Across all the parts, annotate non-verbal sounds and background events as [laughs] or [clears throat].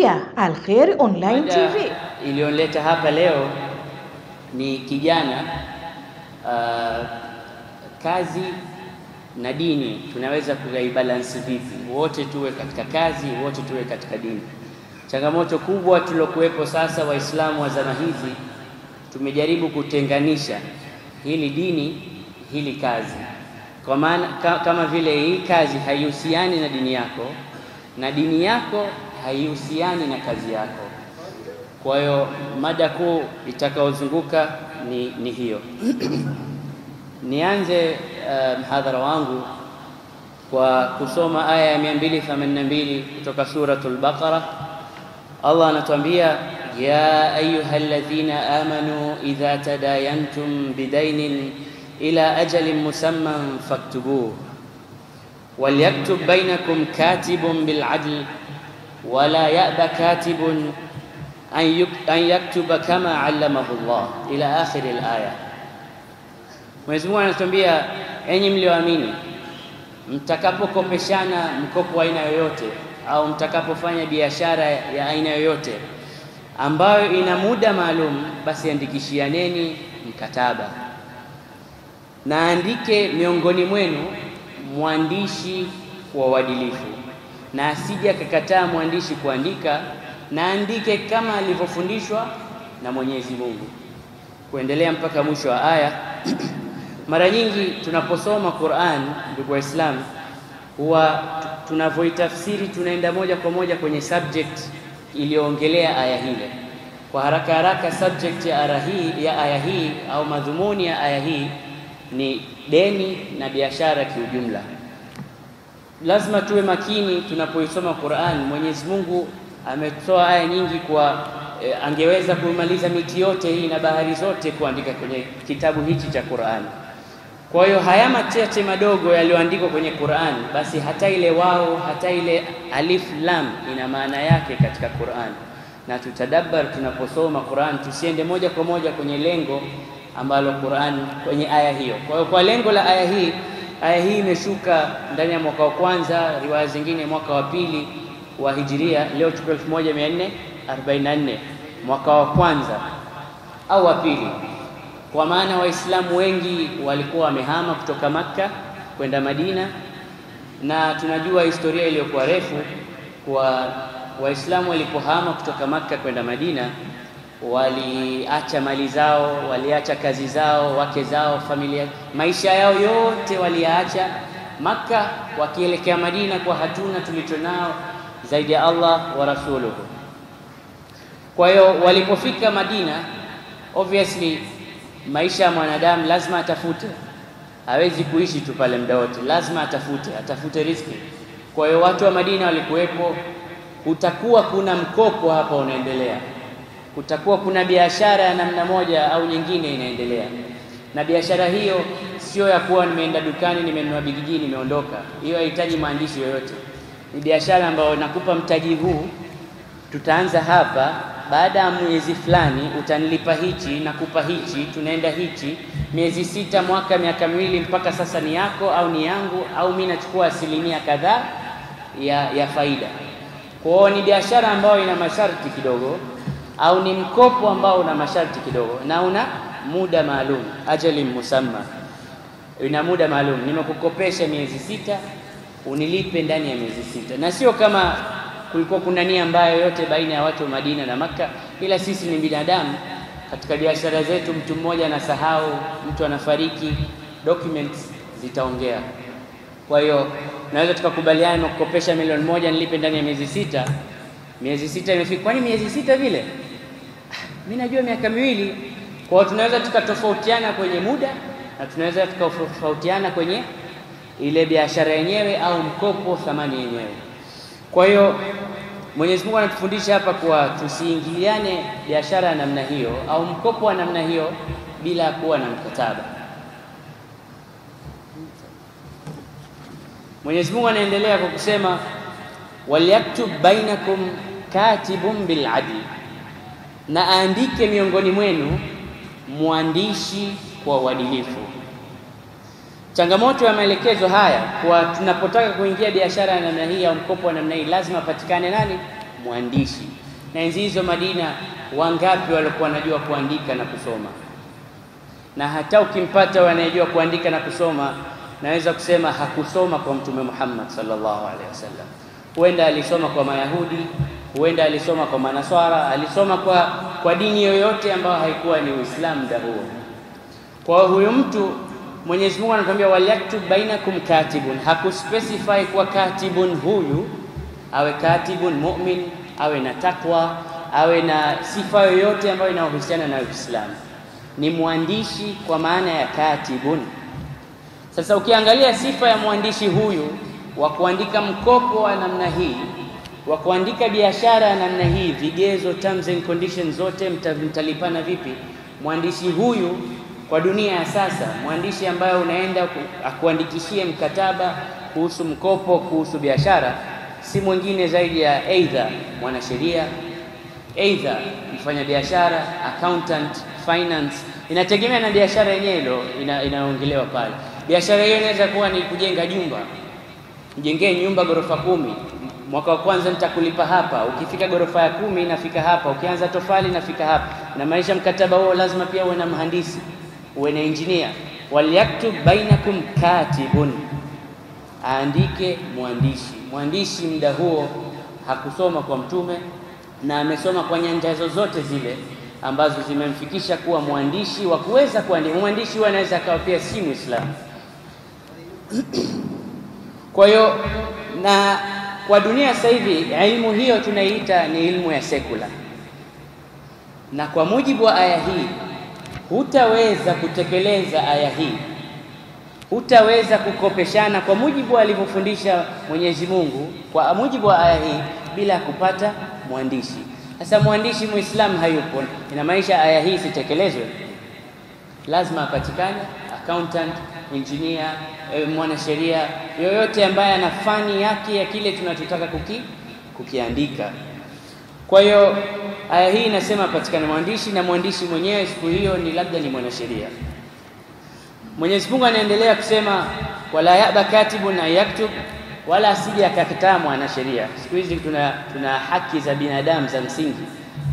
kupitia Alkheri Online Mada TV. iliyonileta hapa leo ni kijana uh, kazi na dini tunaweza kuyaibalansi vipi? Wote tuwe katika kazi, wote tuwe katika dini. Changamoto kubwa tulokuwepo sasa, Waislamu wa zama hizi tumejaribu kutenganisha hili dini, hili kazi, kwa maana ka, kama vile hii kazi haihusiani na dini yako na dini yako haihusiani na kazi yako. Kwa hiyo mada kuu itakayozunguka ni, ni hiyo. Nianze uh, mhadhara wangu kwa kusoma aya ya 282 kutoka suratul Baqara. Allah anatuambia ya ayuha alladhina amanu idha tadayantum bidainin ila ajalin musamman faktubuhu walyaktub bainakum katibun bil'adl wala ya'ba katibun an, yaktuba kama allamahu Allah. Ila akhir alaya. Mwenyezi Mungu anatuambia enyi mlioamini, mtakapokopeshana mkopo wa aina yoyote au mtakapofanya biashara ya aina yoyote ambayo ina muda maalum, basi andikishianeni mkataba. Naandike miongoni mwenu mwandishi wa uadilifu, na asije akakataa mwandishi kuandika, na andike kama alivyofundishwa na Mwenyezi Mungu, kuendelea mpaka mwisho wa aya. [clears throat] Mara nyingi tunaposoma Qur'an, ndugu Waislamu, huwa tunavyoitafsiri tunaenda moja kwa moja kwenye subject iliyoongelea aya hile. Kwa haraka haraka, subject ya aya hii, ya aya hii au madhumuni ya aya hii ni deni na biashara kiujumla. Lazima tuwe makini tunapoisoma Qur'an. Mwenyezi Mungu ametoa aya nyingi kwa e, angeweza kumaliza miti yote hii na bahari zote kuandika kwenye kitabu hichi cha Qur'an. Kwa hiyo haya machache madogo yaliyoandikwa kwenye Qur'an, basi hata ile wao, hata ile alif lam ina maana yake katika Qur'an, na tutadabbar tunaposoma Qur'an, tusiende moja kwa moja kwenye lengo ambalo Qur'an kwenye aya hiyo. Kwa hiyo kwa lengo la aya hii, aya hii imeshuka ndani ya mwaka wa kwanza, riwaya zingine mwaka wa pili wa Hijiria, leo tuko 1444 mwaka wa kwanza au wa pili, kwa maana Waislamu wengi walikuwa wamehama kutoka Makka kwenda Madina, na tunajua historia iliyokuwa refu kwa Waislamu walipohama kutoka Makka kwenda Madina waliacha mali zao, waliacha kazi zao, wake zao, familia, maisha yao yote waliyaacha Makka, wakielekea Madina kwa hatuna tulicho nao zaidi ya Allah wa rasuluhu. Kwa hiyo walipofika Madina, obviously maisha ya mwanadamu lazima atafute, hawezi kuishi tu pale muda wote, lazima atafute, atafute riziki. Kwa hiyo watu wa Madina walikuwepo, utakuwa kuna mkopo hapa unaendelea kutakuwa kuna biashara ya namna moja au nyingine inaendelea, na biashara hiyo sio ya kuwa nimeenda dukani nimenunua bigiji nimeondoka. Hiyo haihitaji maandishi yoyote. Ni biashara ambayo nakupa mtaji huu, tutaanza hapa, baada ya mwezi fulani utanilipa hichi, nakupa hichi, tunaenda hichi, miezi sita, mwaka, miaka miwili, mpaka sasa ni yako au ni yangu, au mimi nachukua asilimia kadhaa ya, ya faida. Kwao ni biashara ambayo ina masharti kidogo au ni mkopo ambao una masharti kidogo na una muda maalum, ajali musamma, ina muda maalum. Nimekukopesha miezi sita, unilipe ndani ya miezi sita, na sio kama kulikuwa kuna nia mbaya yote baina ya watu wa Madina na Makka, ila sisi ni binadamu. Katika biashara zetu, mtu mmoja anasahau, mtu anafariki, documents zitaongea. Kwa hiyo naweza tukakubaliana kukopesha milioni moja nilipe ndani ya miezi sita. Miezi sita imefika, kwani miezi sita vile mimi najua miaka miwili. Kwa tunaweza tukatofautiana kwenye muda na tunaweza tukatofautiana kwenye ile biashara yenyewe au mkopo, thamani yenyewe. Kwa hiyo Mwenyezi Mungu anatufundisha hapa kuwa tusiingiliane biashara ya namna hiyo au mkopo wa namna hiyo bila kuwa na mkataba. Mwenyezi Mungu anaendelea kwa kusema walyaktub bainakum katibun bil adli, na aandike miongoni mwenu mwandishi kwa uadilifu. Changamoto ya maelekezo haya kwa tunapotaka kuingia biashara ya namna hii au mkopo wa namna hii, lazima apatikane nani? mwandishi. Na enzi hizo Madina, wangapi walikuwa wanajua kuandika na kusoma? Na hata ukimpata wanayejua kuandika na kusoma, naweza kusema hakusoma kwa Mtume Muhammad sallallahu alaihi wasallam. Huenda alisoma kwa Mayahudi, huenda alisoma kwa Manaswara, alisoma kwa, kwa dini yoyote ambayo haikuwa ni Uislamu muda huo. Kwa huyu mtu Mwenyezi Mungu anatuambia walyaktub bainakum katibun, hakuspecify kwa katibun huyu awe katibun mu'min, awe na takwa, awe na sifa yoyote ambayo inahusiana na Uislamu. Ni mwandishi kwa maana ya katibun. Sasa ukiangalia sifa ya mwandishi huyu wa kuandika mkopo wa namna hii, wa kuandika biashara ya namna hii, vigezo, terms and conditions zote mtalipana vipi? Mwandishi huyu kwa dunia ya sasa, mwandishi ambaye unaenda akuandikishie mkataba kuhusu mkopo, kuhusu biashara, si mwingine zaidi ya aidha mwanasheria, aidha mfanyabiashara, accountant, finance. Inategemea na biashara yenyewe ilo inaongelewa pale. Biashara hiyo inaweza kuwa ni kujenga jumba, mjengee nyumba ghorofa kumi, mwaka wa kwanza nitakulipa hapa, ukifika gorofa ya kumi inafika hapa, ukianza tofali nafika hapa. Na maisha mkataba huo lazima pia uwe na mhandisi uwe na injinia. Walyaktub bainakum katibun, aandike mwandishi. Mwandishi muda huo hakusoma kwa Mtume na amesoma kwa nyanja zozote zile ambazo zimemfikisha kuwa mwandishi wa kuweza kuandika. Mwandishi huyo anaweza akawa pia si Muislamu. [clears throat] Kwa hiyo na kwa dunia sasa hivi elimu hiyo tunaiita ni ilmu ya sekula, na kwa mujibu wa aya hii hutaweza kutekeleza aya hii, hutaweza kukopeshana kwa mujibu alivyofundisha Mwenyezi Mungu, kwa mujibu wa aya hii bila kupata mwandishi. Sasa mwandishi Muislamu hayupo, inamaanisha aya hii sitekelezwe lazima apatikane accountant, engineer, e, mwanasheria yoyote ambaye ana fani yake ya kile tunachotaka kuki, kukiandika. Kwa hiyo aya hii inasema patikana mwandishi, na mwandishi mwenyewe siku hiyo ni labda ni mwanasheria. Mwenyezi Mungu anaendelea kusema wala yaba katibun na yaktub, wala asije akakataa mwanasheria. Siku hizi tuna, tuna haki za binadamu za msingi,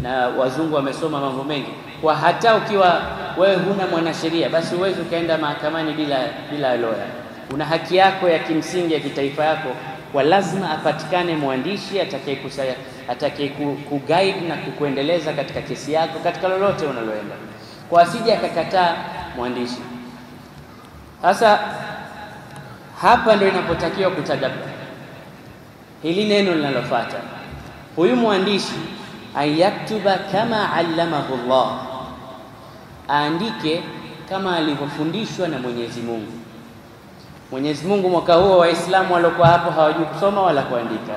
na wazungu wamesoma mambo mengi, kwa hata ukiwa wewe huna mwanasheria, basi huwezi ukaenda mahakamani bila bila loya. Una haki yako ya kimsingi ya kitaifa yako, kwa lazima apatikane mwandishi atakayekusaidia atakaye ku na kukuendeleza katika kesi yako katika lolote unaloenda, kwa asije akakataa mwandishi. Sasa hapa ndio inapotakiwa kutadabbur hili neno linalofuata, huyu mwandishi ayaktuba kama allamahu Allah, aandike kama alivyofundishwa na Mwenyezi Mungu. Mwenyezi Mungu mwaka huo Waislamu waliokuwa hapo hawajui kusoma wala kuandika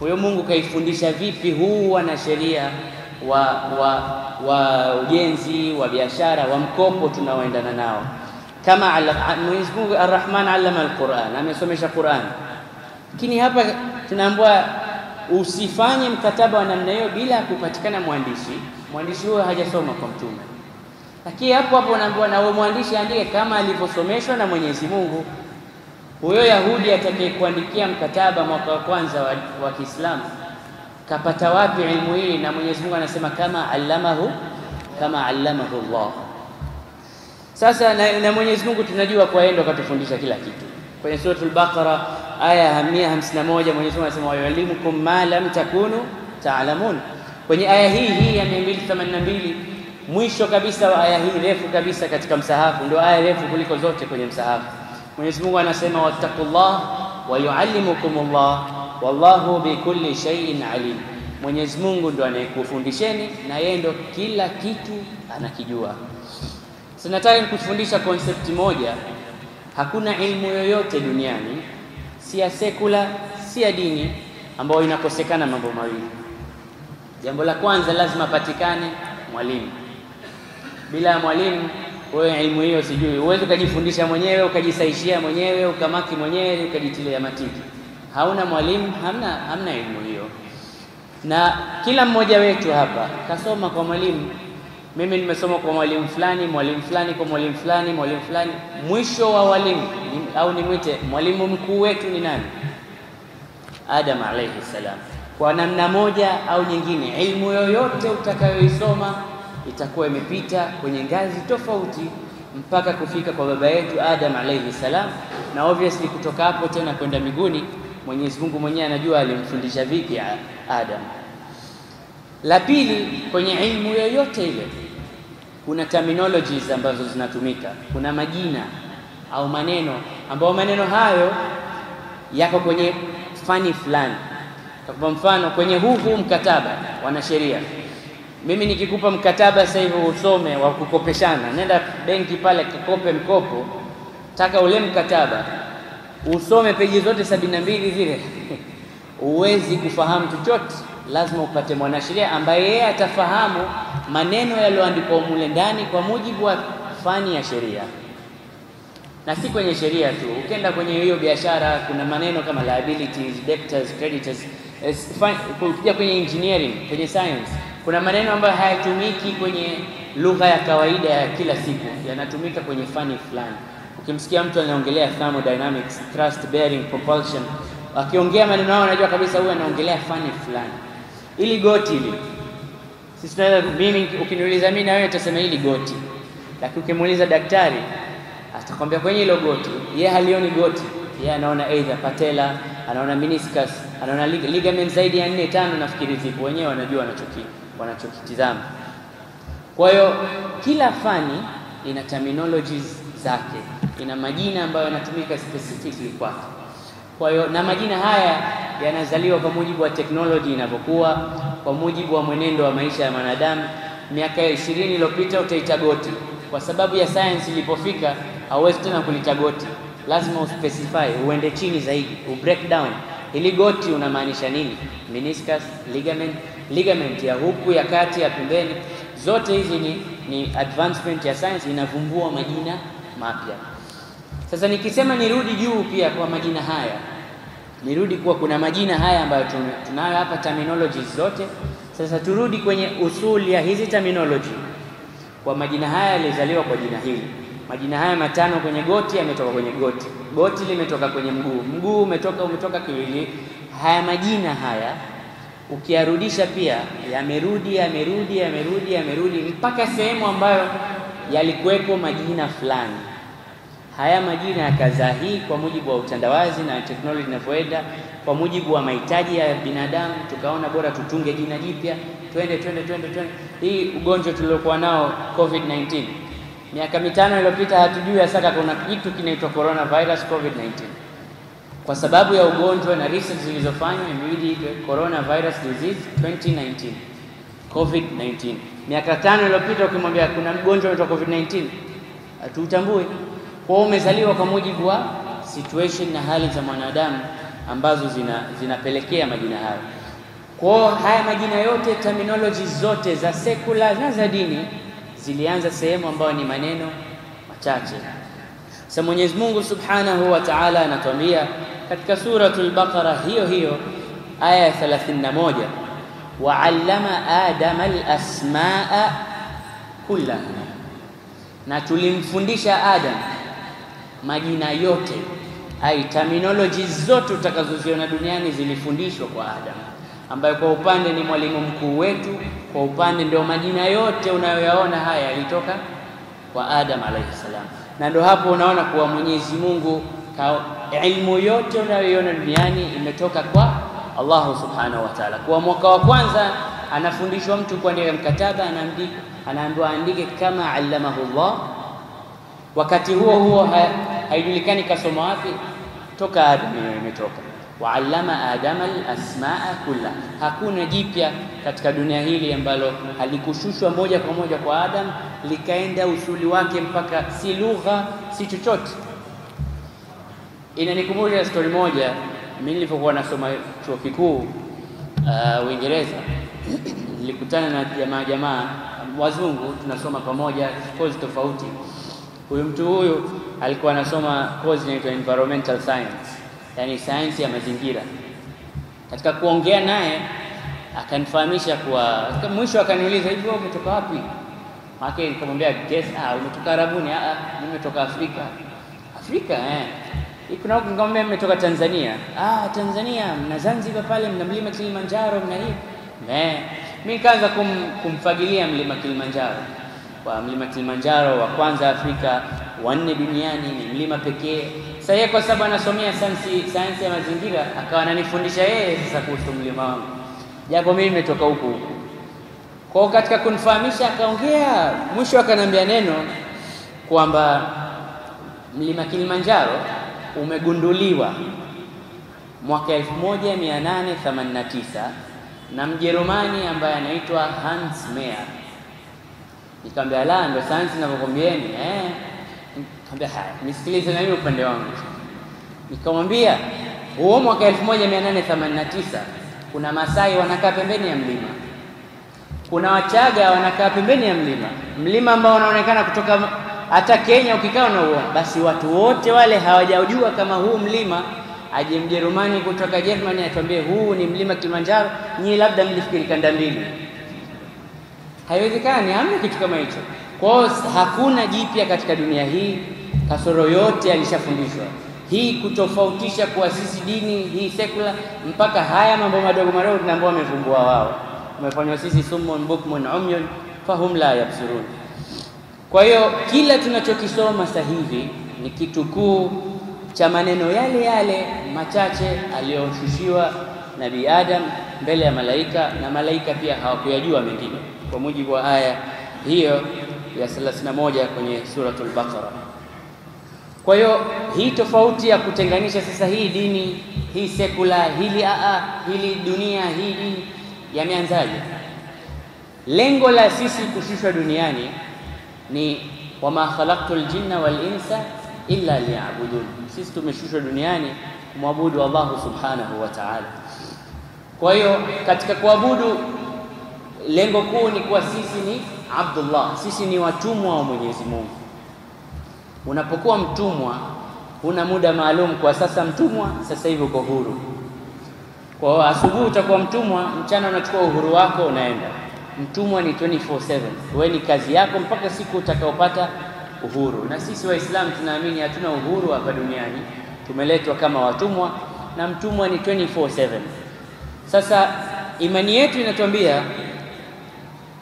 huyo Mungu kaifundisha vipi huu wanasheria wa, wa, wa ujenzi wa biashara wa mkopo tunaoendana nao? Kama Mwenyezi Mungu Arrahman allama alquran, amesomesha Quran, lakini hapa tunaambiwa usifanye mkataba wa namna hiyo bila kupatikana mwandishi. Mwandishi huyo hajasoma kwa Mtume, lakini hapo hapo unaambiwa na mwandishi andike kama alivyosomeshwa na Mwenyezi Mungu. Huyo Yahudi atakayekuandikia mkataba mwaka wa kwanza wa, wa Kiislamu kapata wapi ilmu hii? Na Mwenyezi Mungu anasema kama allamahu kama allamahu Allah. Sasa na, na Mwenyezi Mungu tunajua kwa yeye ndo katufundisha kila kitu. Kwenye suratul Baqara aya ya 151 Mwenyezi Mungu anasema wayuallimukum ma lam takunu taalamun. Kwenye aya hii hii ya 282 mwisho kabisa wa aya hii refu kabisa katika msahafu, ndio aya refu kuliko zote kwenye msahafu. Mwenyezi Mungu anasema wattaqullah wa yuallimukumullah wallahu bikulli shay'in alim. Mwenyezi Mungu ndo anayekufundisheni na yeye ndo kila kitu anakijua. Sasa nataka nikufundisha konsepti moja. Hakuna ilmu yoyote duniani, si ya sekula, si ya dini, ambayo inakosekana mambo mawili. Jambo la kwanza, lazima patikane mwalimu. Bila ya mwalimu wewe elimu hiyo sijui, uweze ukajifundisha mwenyewe ukajisaishia mwenyewe ukamaki mwenyewe ukajitilia matiki. Hauna mwalimu, hamna hamna elimu hiyo. Na kila mmoja wetu hapa kasoma kwa mwalimu. Mimi nimesoma kwa mwalimu fulani, mwalimu fulani kwa mwalimu fulani, mwalimu fulani. Mwisho wa walimu au nimwite mwalimu mkuu wetu ni nani? Adam alayhi salam. kwa namna moja au nyingine. Ilmu yoyote utakayoisoma itakuwa imepita kwenye ngazi tofauti mpaka kufika kwa baba yetu Adam alayhi salam, na obviously kutoka hapo tena kwenda miguni, Mwenyezi Mungu mwenyewe anajua alimfundisha vipi Adam. La pili, kwenye ilmu yoyote ile kuna terminologies ambazo zinatumika, kuna majina au maneno ambayo maneno hayo yako kwenye fani fulani. Kwa mfano, kwenye huu huu mkataba wanasheria, mimi nikikupa mkataba sasa hivi usome wa kukopeshana, nenda benki pale kakope mkopo, taka ule mkataba usome peji zote sabini na mbili zile [laughs] huwezi kufahamu chochote, lazima upate mwanasheria ambaye yeye atafahamu maneno yaliyoandikwa mule ndani kwa mujibu wa fani ya sheria, na si kwenye sheria tu. Ukienda kwenye hiyo biashara, kuna maneno kama liabilities, debtors, creditors. Ukija kwenye engineering, kwenye science, kuna maneno ambayo hayatumiki kwenye lugha ya kawaida ya kila siku, yanatumika kwenye fani fulani. Ukimsikia mtu anaongelea thermodynamics, thrust bearing, propulsion, akiongea maneno hayo, unajua kabisa huyu anaongelea fani fulani. Ili goti hili. Sisi tunaweza, mimi ukiniuliza mimi na wewe utasema hili goti, lakini ukimuuliza daktari atakwambia kwenye hilo goti, yeye halioni goti, yeye anaona either patella, anaona meniscus, anaona lig ligament zaidi ya nne tano, nafikiri zipo, wenyewe wanajua wanachoki wanachokitizama. Kwa hiyo kila fani ina terminologies zake, ina majina ambayo yanatumika specifically kwake. Kwa hiyo na majina haya yanazaliwa kwa mujibu wa teknoloji inavyokuwa, kwa mujibu wa mwenendo wa maisha ya mwanadamu. Miaka ishirini iliyopita utaita goti, kwa sababu ya science ilipofika, hauwezi tena kulita goti, lazima uspecify, uende chini zaidi, ubreak down. Ili goti unamaanisha nini? Meniscus, ligament, ligament ya huku, ya kati, ya pembeni, zote hizi ni, ni advancement ya science, inavumbua majina mapya. Sasa nikisema nirudi juu pia kwa majina haya, nirudi kuwa kuna majina haya ambayo tunayo hapa, terminologies zote. Sasa turudi kwenye usuli ya hizi terminology, kwa majina haya yalizaliwa kwa jina hili. Majina haya matano kwenye goti yametoka kwenye goti, goti limetoka kwenye mguu, mguu umetoka umetoka kiwili. Haya majina haya ukiyarudisha pia yamerudi yamerudi yamerudi yamerudi mpaka sehemu ambayo yalikuwepo majina fulani haya majina yakazaa hii kwa mujibu wa utandawazi na teknoloji inavyoenda, kwa mujibu wa mahitaji ya binadamu, tukaona bora tutunge jina jipya, twende twende twende twende. Hii ugonjwa tuliokuwa nao COVID-19 miaka mitano iliyopita, hatujui hasa kuna kitu kinaitwa coronavirus COVID-19. Kwa sababu ya ugonjwa na research zilizofanywa, imebidi coronavirus disease 2019 COVID-19. Miaka tano iliyopita, ukimwambia kuna mgonjwa anaitwa COVID-19 hatutambui kwa umezaliwa kwa mujibu wa situation na hali za mwanadamu ambazo zina zinapelekea majina hayo. Kwa haya majina yote, terminology zote za sekula na za dini zilianza sehemu ambayo ni maneno machache. Sasa Mwenyezi Mungu Subhanahu wa Ta'ala anatuambia katika suratul Baqara hiyo hiyo aya ya 31, wa 'allama adama al-asmaa kullaha, na tulimfundisha Adam majina yote ai terminology zote utakazoziona duniani zilifundishwa kwa Adam, ambaye kwa upande ni mwalimu mkuu wetu, kwa upande ndio majina yote unayoyaona haya yalitoka kwa Adam alayhi salam. Na ndio hapo unaona kuwa Mwenyezi Mungu ilmu yote unayoiona duniani imetoka kwa Allahu subhanahu wa ta'ala. Kwa mwaka wa kwanza anafundishwa mtu kuandika mkataba, anaambiwa andike kama allamahu Allah wakati huo huo haijulikani kasoma wapi, toka Adam imetoka. Waallama adama alasmaa kulla, hakuna jipya katika dunia hili ambalo halikushushwa moja kwa moja kwa Adam likaenda usuli wake mpaka si lugha si chochote. Inanikumbusha stori moja, mimi nilipokuwa nasoma chuo kikuu uh, Uingereza [clears throat] nilikutana na jamaa jamaa wazungu tunasoma pamoja kozi tofauti Huyu mtu huyu alikuwa anasoma course inaitwa environmental science, yani sayansi ya mazingira. Katika kuongea naye akanifahamisha kwa mwisho, akaniuliza hivi, wewe umetoka wapi? Maana nikamwambia guess, ah, umetoka Arabuni? Ah, nimetoka Afrika. Afrika eh. Kuna nikamwambia mmetoka Tanzania. Ah, Tanzania mna Zanzibar pale, mna mlima Kilimanjaro, mna hii. Me. Mimi nikaanza kum, kumfagilia mlima Kilimanjaro. Kwa mlima Kilimanjaro wa kwanza Afrika, wa nne duniani, ni mlima pekee. Sasa yeye kwa sababu anasomea sayansi sayansi ya mazingira, akawa ananifundisha yeye sasa kuhusu mlima wangu. Japo mimi nimetoka huku huku. Kwa katika kunifahamisha akaongea, mwisho akaniambia neno kwamba mlima Kilimanjaro umegunduliwa mwaka 1889 na Mjerumani ambaye anaitwa Hans Meyer. Nikamwambia la, ndo sayansi ninavyokwambieni. Eh, nikamwambia haya, nisikilize na mimi upande wangu. Nikamwambia huo mwaka 1889 kuna Masai wanakaa pembeni ya mlima, kuna Wachaga wanakaa pembeni ya mlima, mlima ambao unaonekana kutoka hata Kenya ukikaa unauona. Basi watu wote wale hawajajua kama huu mlima, aje Mjerumani kutoka Germany atuambie huu ni mlima Kilimanjaro, nyinyi labda mlifikiri kanda mbili. Haiwezekani, hamna kitu kama hicho. Kwa hakuna jipya katika dunia hii, kasoro yote alishafundishwa. Hii kutofautisha kuasisi dini hii sekula, mpaka haya mambo madogo madogo tunaambiwa wamevumbua wao, umefanywa sisi summun bukmun umyun fahum la yabsurun. Kwa hiyo kila tunachokisoma sasa hivi ni kitukuu cha maneno yale yale machache aliyoshushiwa Nabii Adam mbele ya malaika, na malaika pia hawakuyajua mengine, kwa mujibu wa aya hiyo ya 31 kwenye suratul Baqara. Kwa hiyo hii tofauti ya kutenganisha sasa hii dini hii sekula hili aa, hili dunia hii dini yameanzaje? Lengo la sisi kushushwa duniani ni wama jinna wal insa illa liya'budun. Sisi tumeshushwa duniani kumwabudu Allah subhanahu wa ta'ala. Kwa hiyo katika kuabudu, lengo kuu ni kuwa sisi ni Abdullah, sisi ni watumwa wa Mwenyezi Mungu. Unapokuwa mtumwa, una muda maalum. Kwa sasa mtumwa, sasa hivi uko huru. Kwa asubuhi utakuwa mtumwa, mchana unachukua uhuru wako, unaenda Mtumwa ni 24/7. Wewe ni kazi yako mpaka siku utakaopata uhuru. Na sisi Waislamu tunaamini hatuna uhuru hapa duniani, tumeletwa kama watumwa, na mtumwa ni 24/7. Sasa imani yetu inatuambia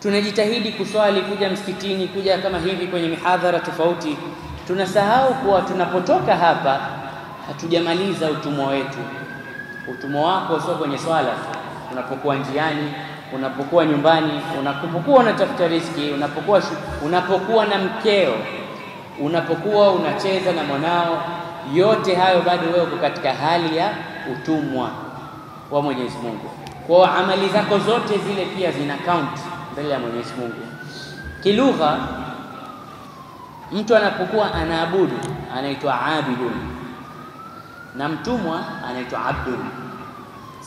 tunajitahidi kuswali, kuja msikitini, kuja kama hivi kwenye mihadhara tofauti. Tunasahau kuwa tunapotoka hapa hatujamaliza utumwa wetu. Utumwa wako sio kwenye swala unapokuwa njiani unapokuwa nyumbani, unapokuwa unatafuta riziki, unapokuwa unapokuwa na mkeo, unapokuwa unacheza na mwanao, yote hayo bado wewe uko katika hali ya utumwa wa Mwenyezi Mungu. Kwa amali zako zote zile pia zina count mbele ya Mwenyezi Mungu. Kilugha, mtu anapokuwa anaabudu anaitwa abidun na mtumwa anaitwa abdun.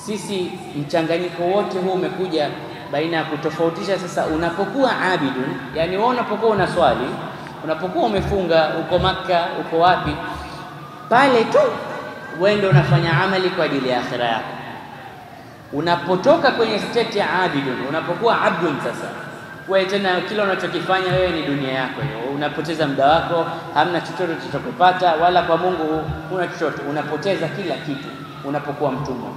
Sisi mchanganyiko wote huu umekuja baina ya kutofautisha. Sasa unapokuwa abidun, yani wewe unapokuwa unaswali, unapokuwa umefunga, uko Makka, uko wapi, pale tu wewe ndio unafanya amali kwa ajili ya akhira yako. Unapotoka kwenye state ya abidun, unapokuwa abdun, sasa wewe tena kila unachokifanya wewe ni dunia yako hiyo, unapoteza muda wako, hamna chochote utakachopata, wala kwa Mungu huna chochote, unapoteza kila kitu unapokuwa mtumwa.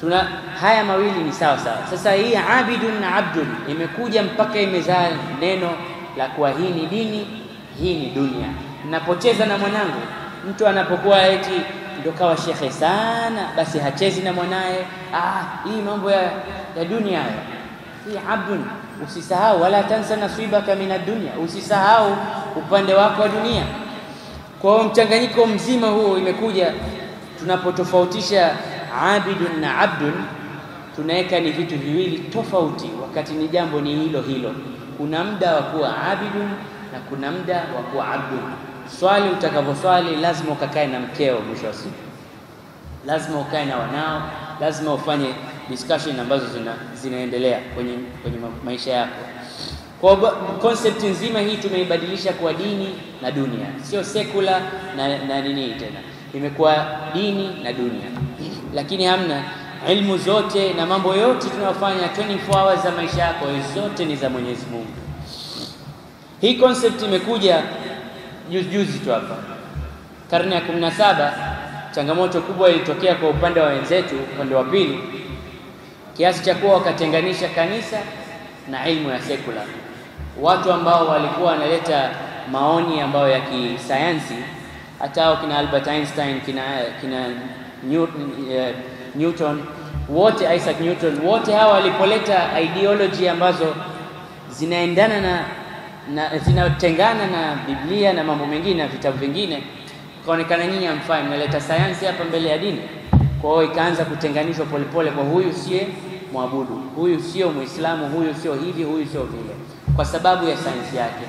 Tuna haya mawili ni sawa sawa. Sasa hii abidun na abdun imekuja mpaka imezaa neno la kuwa hii ni dini, hii ni dunia. Napocheza na mwanangu, mtu anapokuwa eti ndo kawa shekhe sana, basi hachezi na mwanaye. Ah, hii mambo ya, ya dunia haya. Hii abdun, usisahau wala tansa nasibaka mina dunia, usisahau upande wako wa dunia. Kwa hiyo mchanganyiko mzima huo imekuja tunapotofautisha abidun na abdun tunaweka ni vitu viwili tofauti, wakati ni jambo ni hilo hilo. Kuna muda wa kuwa abidun na kuna muda wa kuwa abdun. Swali utakavyoswali, lazima ukakae na mkeo, mwisho wa siku lazima ukae na wanao, lazima ufanye discussion ambazo zina, zinaendelea kwenye, kwenye maisha yako. Kwa concept nzima hii tumeibadilisha kwa dini na dunia, sio sekula na, na nini tena, imekuwa dini na dunia lakini hamna ilmu zote na mambo yote tunayofanya 24 hours za maisha yako zote ni za Mwenyezi Mungu. Hii concept imekuja juzi juzi tu hapa Karne ya 17 changamoto kubwa ilitokea kwa upande wa wenzetu, upande wa pili, kiasi cha kuwa wakatenganisha kanisa na ilmu ya sekula. Watu ambao walikuwa wanaleta maoni ambayo ya kisayansi, hata kina Albert Einstein, kina, kina Newton, eh, Newton wote Isaac Newton wote hawa walipoleta ideology ambazo zinaendana na, na zinatengana na Biblia na mambo mengine na vitabu vingine, kaonekana nyinyi amfai, mnaleta sayansi hapa mbele ya dini. Kwa hiyo ikaanza kutenganishwa polepole, kwa huyu siye mwabudu, huyu sio Muislamu, huyu sio hivi, huyu sio vile, kwa sababu ya sayansi yake,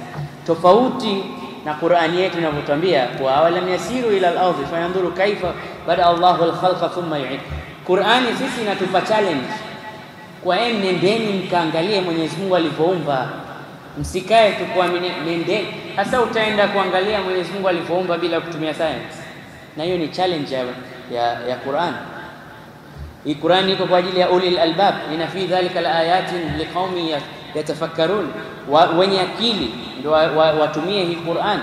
tofauti na Qur'ani yetu inavyotwambia, kuwa awalam yasiru ila al-ardhi fayandhuru kaifa bada Allahu al-khalqa thumma yu'id. Qur'ani sisi inatupa challenge kwa em, nendeni mkaangalie Mwenyezi Mungu alivyoumba, msikae tu kuamini, nendeni. Hasa utaenda kuangalia Mwenyezi Mungu alivyoumba bila kutumia science, na hiyo ni challenge ya, ya, ya Qur'an. Hii Qur'an iko kwa ajili ya ulil albab, ina fi dhalika laayatin liqaumi yatafakkarun, wenye akili ndio wa, wa, watumie hii Qur'an.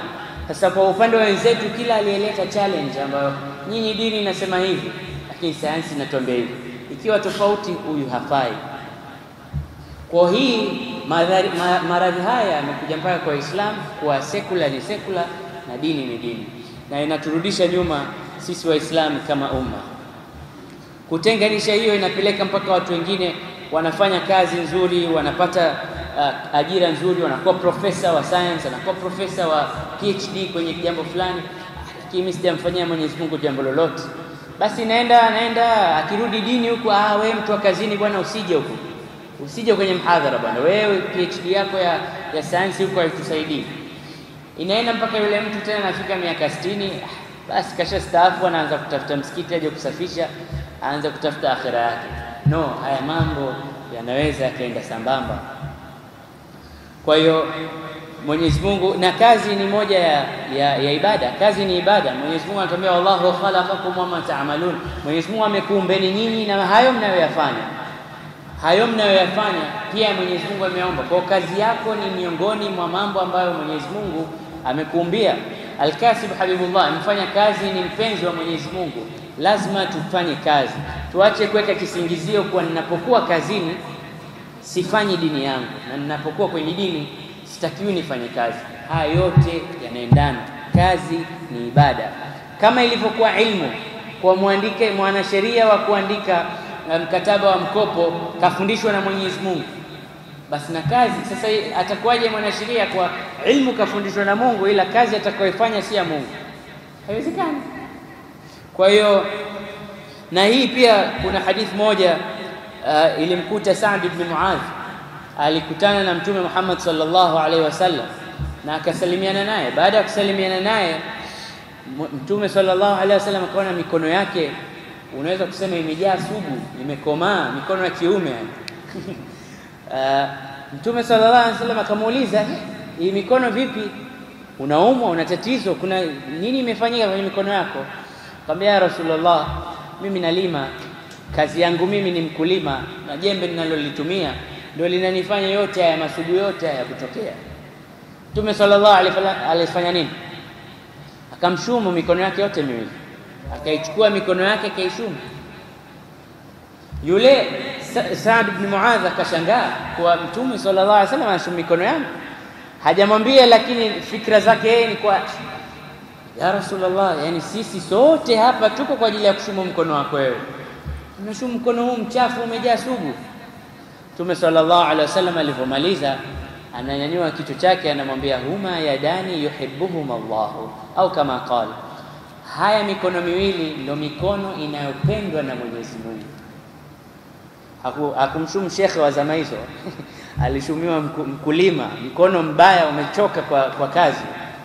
Sasa kwa upande wa wenzetu, kila aliyeleta challenge ambayo nyinyi dini inasema hivi, lakini sayansi inatuambia hivi, ikiwa tofauti, huyu hafai. Kwa hii maradhi ma, haya yamekuja mpaka kwa Uislamu kuwa sekula ni sekula na dini ni dini, na inaturudisha nyuma sisi Waislamu kama umma. Kutenganisha hiyo inapeleka mpaka watu wengine wanafanya kazi nzuri, wanapata uh, ajira nzuri, wanakuwa profesa wa science, anakuwa profesa wa PhD kwenye jambo fulani, mimi sijamfanyia Mwenyezi Mungu jambo lolote. Basi naenda naenda, akirudi dini huku, ah, wewe mtu wa kazini bwana, usije huku, usije kwenye mhadhara bwana, wewe PhD yako ya, ya sayansi huko haitusaidii. Inaenda mpaka yule mtu tena anafika miaka sitini, basi kasha staafu, anaanza kutafuta msikiti aje kusafisha, aanza kutafuta akhira yake. No, haya mambo yanaweza yakaenda sambamba. Kwa hiyo Mwenyezi Mungu, na kazi ni moja ya, ya, ya ibada. Kazi ni ibada. Mwenyezi Mungu anatuambia wallahu khalaqakum wama ta'malun, Mwenyezi Mungu amekuumbeni nyinyi na hayo mnayoyafanya, hayo mnayoyafanya pia Mwenyezi Mungu ameomba. Kwa kazi yako ni miongoni mwa mambo ambayo Mwenyezi Mungu amekuumbia. Alkasib Habibullah amefanya kazi, ni mpenzi wa Mwenyezi Mungu. Lazima tufanye kazi, tuache kuweka kisingizio kuwa ninapokuwa kazini sifanyi dini yangu na ninapokuwa kwenye dini sitakiwi nifanye kazi. Haya yote yanaendana. Kazi ni ibada, kama ilivyokuwa ilmu. Kwa mwandike mwanasheria wa kuandika mkataba wa mkopo kafundishwa na Mwenyezi Mungu, basi na kazi sasa, atakuwaje mwanasheria kwa ilmu kafundishwa na Mungu, ila kazi atakayofanya si ya Mungu? Haiwezekani. Kwa hiyo na hii pia, kuna hadithi moja uh, ilimkuta Saad ibn Muadh alikutana na Mtume Muhammad sallallahu alaihi wasallam na akasalimiana naye. Baada ya kusalimiana naye, Mtume sallallahu alaihi wasallam akaona mikono yake, unaweza kusema imejaa sugu, imekomaa, mikono ya kiume. [laughs] Uh, Mtume sallallahu alaihi wasallam akamuuliza, hii mikono vipi? Unaumwa? Una tatizo? Kuna nini imefanyika kwenye mikono yako? Akamwambia, ya Rasulullah, mimi nalima, kazi yangu mimi ni mkulima, na jembe ninalolitumia ndio linanifanya yote haya masugu yote haya kutokea. Mtume sallallahu alaihi wasallam alifanya nini? Akamshumu mikono yake yote miwili, akaichukua mikono yake akaishumu. Yule Saad ibn Muadh akashangaa kuwa Mtume sallallahu alaihi wasallam anashika mikono yangu, hajamwambia, lakini fikra zake yeye ni kwa ya Rasulullah, yani sisi sote hapa tuko kwa ajili ya kushuma mkono wako wewe, unashumu mkono huu mchafu umejaa sugu. Mtume sallallahu alaihi wasallam alivyomaliza, ananyanyua kichwa chake, anamwambia huma yadani yuhibbuhum Allahu, au kama qala, haya mikono miwili ndio mikono inayopendwa na Mwenyezi Mungu. Hakumshumu shekhe wa zama hizo [laughs] alishumiwa mkulima, mkono mbaya umechoka kwa, kwa kazi.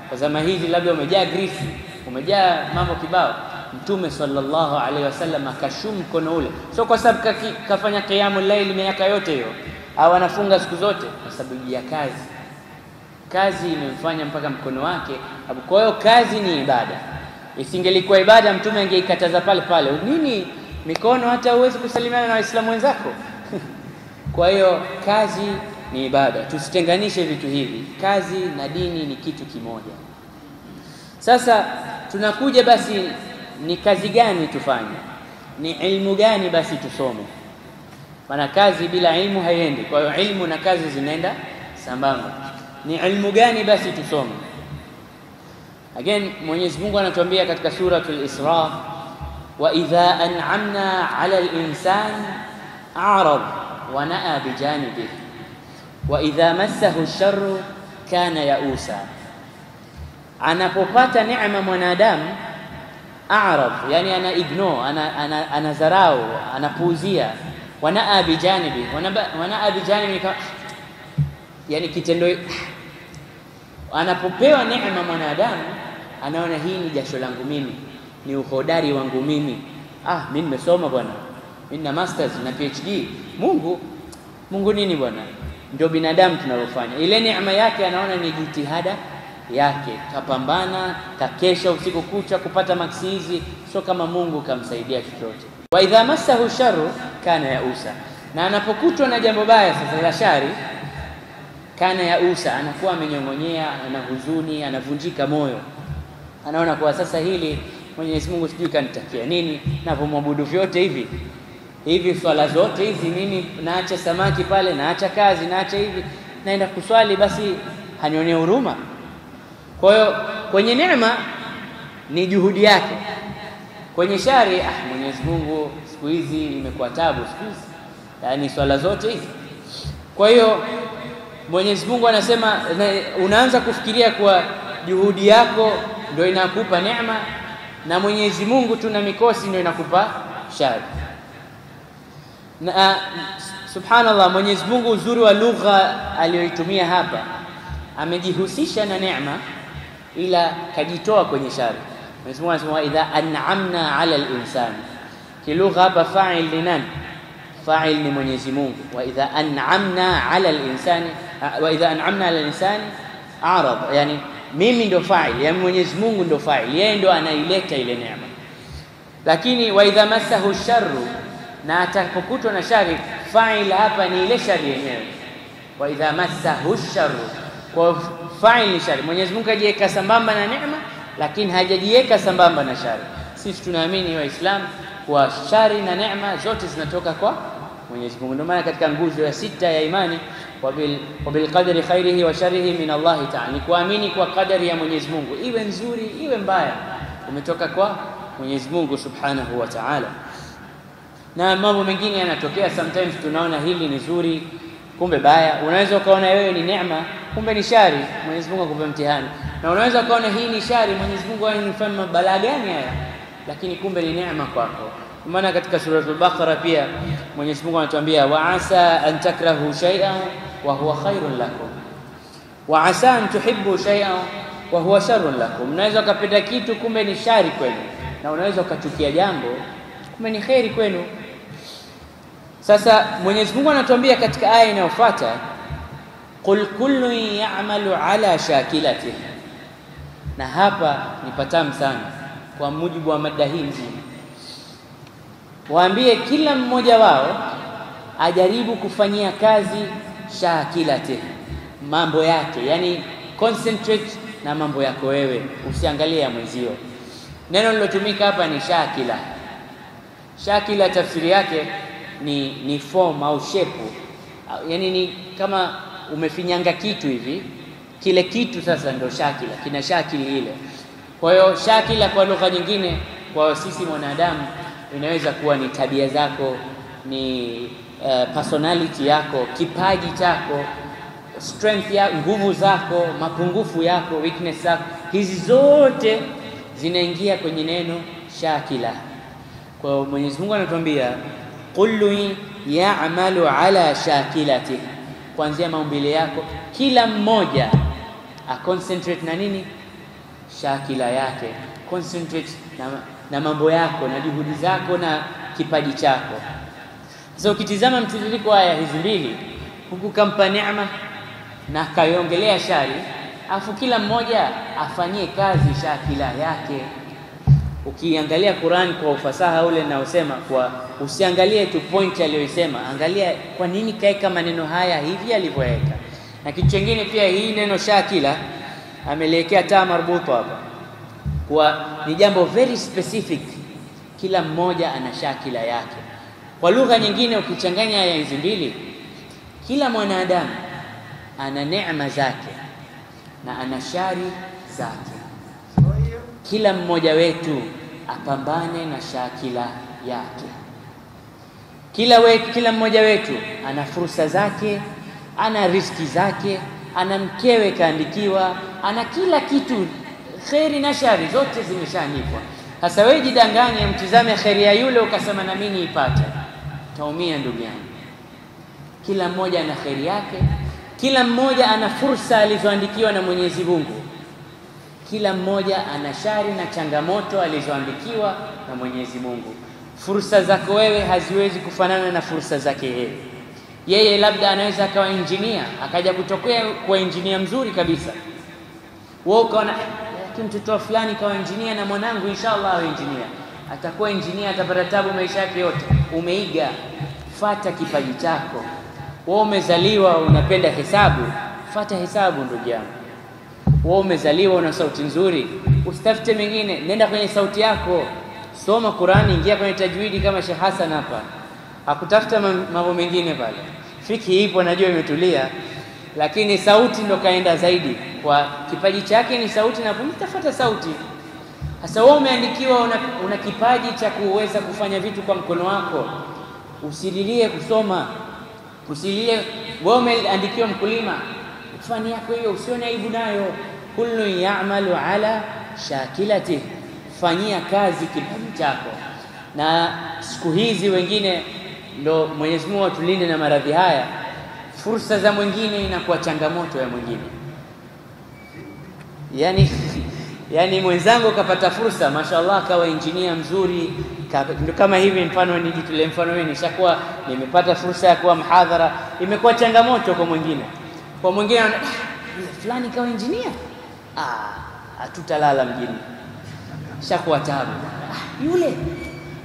Kwa zama hizi labda umejaa grifu, umejaa mambo kibao. Mtume sallallahu alaihi wasallam akashum mkono ule, so kwa sababu kafanya kiamu laili miaka yote hiyo au anafunga siku zote, kwa sababu ya kazi. Kazi imemfanya mpaka mkono wake. Kwa hiyo kazi ni ibada. Isingelikuwa ibada, mtume angeikataza pale pale. Nini mikono, hata huwezi kusalimiana na waislamu wenzako [laughs] kwa hiyo kazi ni ibada, tusitenganishe vitu hivi. Kazi na dini ni kitu kimoja. Sasa tunakuja basi, ni kazi gani tufanye? Ni ilmu gani basi tusome? Maana kazi bila ilmu haiendi. Kwa hiyo ilmu na kazi zinaenda sambamba. Ni ilmu gani basi tusome? Again, Mwenyezi Mungu anatuambia katika suratul Isra, wa idha an'amna 'ala al-insan a'rad wa na'a bijanibihi wa idha massahu ash-sharru kana yausa, anapopata neema mwanadamu a'rad, yani ana ignore, ana, ana, ana zarau, anapuuzia. wa na'a bijanibi, wa na'a bijanibi, yani kitendo anapopewa neema mwanadamu anaona hii ni jasho langu mimi, ni uhodari wangu mimi. Ah, mimi nimesoma bwana, mimi na masters na PhD. Mungu Mungu nini bwana? Ndio binadamu tunalofanya. Ile neema yake anaona ni jitihada yake, kapambana, kakesha usiku kucha kupata maksi hizi, sio kama Mungu kamsaidia chochote. wa idha masahu sharu kana ya usa na anapokutwa na jambo baya sasa la shari kana ya usa, anakuwa amenyong'onyea, ana huzuni, anavunjika moyo, anaona kuwa sasa hili Mwenyezi Mungu sijui kanitakia nini, navyomwabudu vyote hivi hivi, swala zote hizi mimi naacha samaki pale, naacha kazi, naacha hivi, naenda kuswali, basi hanionee huruma. Kwa hiyo kwenye neema ni juhudi yake, kwenye shari, ah, Mwenyezi Mungu siku hizi imekuwa tabu, siku hizi yaani swala zote hizi. Kwa hiyo Mwenyezi Mungu anasema unaanza kufikiria kuwa juhudi yako ndio inakupa neema, na Mwenyezi Mungu tuna mikosi ndio inakupa shari. Na subhanallah, Mwenyezi Mungu uzuri wa lugha aliyoitumia hapa, amejihusisha na neema ila kajitoa kwenye shari. Mwenyezi Mungu anasema idha an'amna ala al-insan, kilugha hapa fa'il ni nani? Fa'il ni Mwenyezi Mungu. Wa idha an'amna ala al-insani wa idha an'amna ala al-insani arad, yani mimi ndo faili, yani Mwenyezi Mungu ndo faili, yeye ndo anaileta ile neema. Lakini wa idha massahu sharru, na atakapokutwa na shari, faili hapa ni ile shari yenyewe. Wa idha massahu sharru, kwa fa'il ni shari. Mwenyezi Mungu hajiweka sambamba na neema, lakini hajajiweka sambamba na shari. Sisi tunaamini Waislamu kwa shari na neema zote zinatoka kwa Mwenyezi Mungu. Ndio maana katika nguzo ya sita ya imani wa bil qadri khairihi wa sharrihi min Allahi ta'ala, ni kuamini kwa kadari ya Mwenyezi Mungu, iwe nzuri iwe mbaya, umetoka kwa Mwenyezi Mungu Subhanahu wa Ta'ala. Na mambo mengine yanatokea, sometimes tunaona hili ni zuri, kumbe baya. Unaweza ukaona wewe ni neema, kumbe ni shari, Mwenyezi Mungu akupe mtihani. Na unaweza ukaona hii ni shari, Mwenyezi Mungu anifanya mabalaa gani haya, lakini kumbe ni neema kwako. Maana katika suratul Baqara pia Mwenyezi Mungu anatuambia wa asa an takrahu shay'an wa huwa khairun lakum wa asa an tuhibbu shay'an wa huwa sharrun lakum. Unaweza ukapenda kitu kumbe ni shari kwenu, na unaweza ukachukia jambo kumbe ni kheri kwenu. Sasa Mwenyezi Mungu anatuambia katika aya inayofuata, qul kullun ya'malu ala shakilatihi, na hapa ni patamu sana kwa mujibu wa mada hii nzima waambie kila mmoja wao ajaribu kufanyia kazi shakilate, mambo yake, yani concentrate na mambo yako wewe, usiangalie ya mwenzio. Neno lilotumika hapa ni shakila. Shakila tafsiri yake ni, ni form au shepu, yani ni kama umefinyanga kitu hivi, kile kitu sasa ndo shakila, kina shakili ile. Kwa hiyo shakila kwa lugha nyingine, kwa sisi mwanadamu inaweza kuwa ni tabia zako, ni uh, personality yako, kipaji chako, strength ya nguvu zako, mapungufu yako, weakness zako, hizi zote zinaingia kwenye neno shakila. Kwa Mwenyezi Mungu anatuambia kullu ya'malu ala shakilati, kuanzia maumbile yako, kila mmoja a concentrate na nini, shakila yake, concentrate na na mambo yako na juhudi zako na kipaji chako. Sasa ukitizama mtiririko haya hizi mbili, huku kampa neema na kaiongelea shari, afu kila mmoja afanyie kazi shakila yake. Ukiangalia Qur'an kwa ufasaha ule naosema, kwa usiangalie tu point aliyoisema, angalia kwa nini kaeka maneno haya hivi alivyoweka. Na kitu chengine pia, hii neno shakila ameliwekea taa marbuto hapa kwa ni jambo very specific, kila mmoja ana shakila yake. Kwa lugha nyingine, ukichanganya aya hizi mbili, kila mwanadamu ana neema zake na ana shari zake. Kila mmoja wetu apambane na shakila yake. Kila, we, kila mmoja wetu ana fursa zake, ana riski zake, ana mkewe kaandikiwa, ana kila kitu, kheri na shari zote zimeshaandikwa. Sasa wewe jidanganye, mtizame kheri ya yule ukasema na mimi niipate, utaumia ndugu yangu. Kila mmoja ana kheri yake, kila mmoja ana fursa alizoandikiwa na Mwenyezi Mungu, kila mmoja ana shari na changamoto alizoandikiwa na Mwenyezi Mungu. Fursa zako wewe haziwezi kufanana na fursa zake yeye. Yeye labda anaweza akawa injinia akaja kutokea kuwa injinia mzuri kabisa, wewe ukaona lakini mtoto fulani kawa injinia na mwanangu inshallah awe injinia. Atakuwa injinia, atapata tabu maisha yake yote. Umeiga, fata kipaji chako. Wewe umezaliwa unapenda hesabu, fata hesabu ndugu yangu. Wewe umezaliwa una sauti nzuri, usitafute mengine, nenda kwenye sauti yako, soma Qurani, ingia kwenye tajwidi kama Sheikh Hassan hapa, hakutafuta mambo mengine pale. Fiki ipo, najua imetulia, lakini sauti ndo kaenda zaidi. Kwa kipaji chake ni sauti, na kumtafuta sauti. Sasa wewe umeandikiwa, una, una kipaji cha kuweza kufanya vitu kwa mkono wako, usililie kusoma, usililie. Wewe umeandikiwa mkulima fani yako hiyo usione aibu nayo. kullu ya'malu ala shakilati, fanyia kazi kipaji chako. Na siku hizi wengine ndo Mwenyezi Mungu atulinde na maradhi haya, fursa za mwingine inakuwa changamoto ya mwingine. Yani, yani mwenzangu kapata fursa, mashallah, kawa injinia mzuri ndio kama hivi. Mfano nijitule mfano mimi nishakuwa nimepata fursa ya kuwa mhadhara, imekuwa changamoto kwa mwingine kwa mwingine fulani kawa injinia, hatutalala mjini, shakuwa tabu. Ah, yule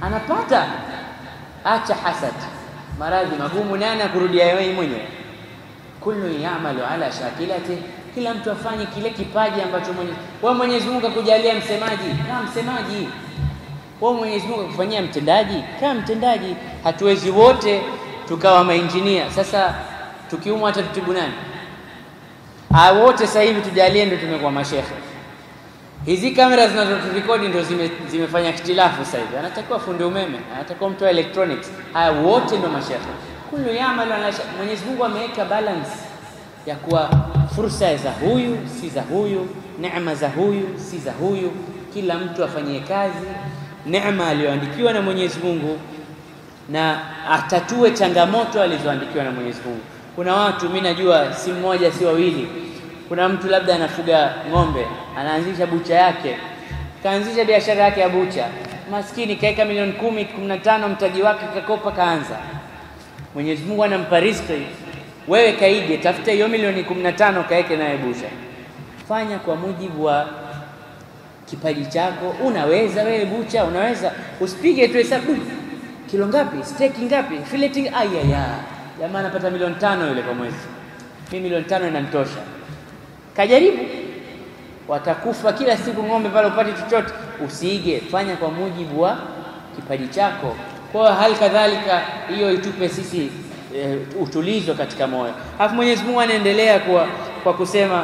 anapata, acha hasad, maradhi magumu, nani akurudia yeye mwenyewe? Kullu ya'malu ala shakilati, kila mtu afanye kile kipaji ambacho Mwenyezi wewe Mwenyezi Mungu akujalia msemaji, kama msemaji. Wewe Mwenyezi Mungu akufanyia mtendaji, kama mtendaji. Hatuwezi wote tukawa mainjinia. Sasa tukiumwa hata tutibu nani? wote sasa hivi tujalie, ndio tumekuwa mashehe. Hizi kamera zinazoturekodi ndio zime, zimefanya ikhtilafu sasa hivi. Anatakiwa fundi umeme, anatakiwa mtu wa electronics. Haya wote ndio mashehe. Kullu ya'malu ala Mwenyezi Mungu ameweka balance ya kuwa fursa za huyu si za huyu, neema za huyu si za huyu. Kila mtu afanyie kazi neema aliyoandikiwa na Mwenyezi Mungu na atatue changamoto alizoandikiwa na Mwenyezi Mungu. Kuna watu mimi najua, si mmoja si wawili. Kuna mtu labda anafuga ng'ombe, anaanzisha bucha yake, kaanzisha biashara yake ya bucha, maskini kaeka milioni kumi, kumi na tano mtaji wake, kakopa, kaanza. Mwenyezi Mungu anampa riziki, wewe kaige, tafuta hiyo milioni kumi na tano kaeke naye busha. fanya kwa mujibu wa kipaji chako. Unaweza wewe bucha, unaweza usipige tu hesabu kilo ngapi, steki ngapi, fileti. ayaya Jamaa anapata milioni tano yule kwa mwezi, mimi milioni tano inanitosha. Kajaribu, watakufa kila siku ng'ombe pale, upate chochote. Usiige, fanya kwa mujibu wa kipaji chako. Kwa hali kadhalika hiyo itupe sisi e, utulizo katika moyo. Alafu Mwenyezi Mungu anaendelea kwa, kwa kusema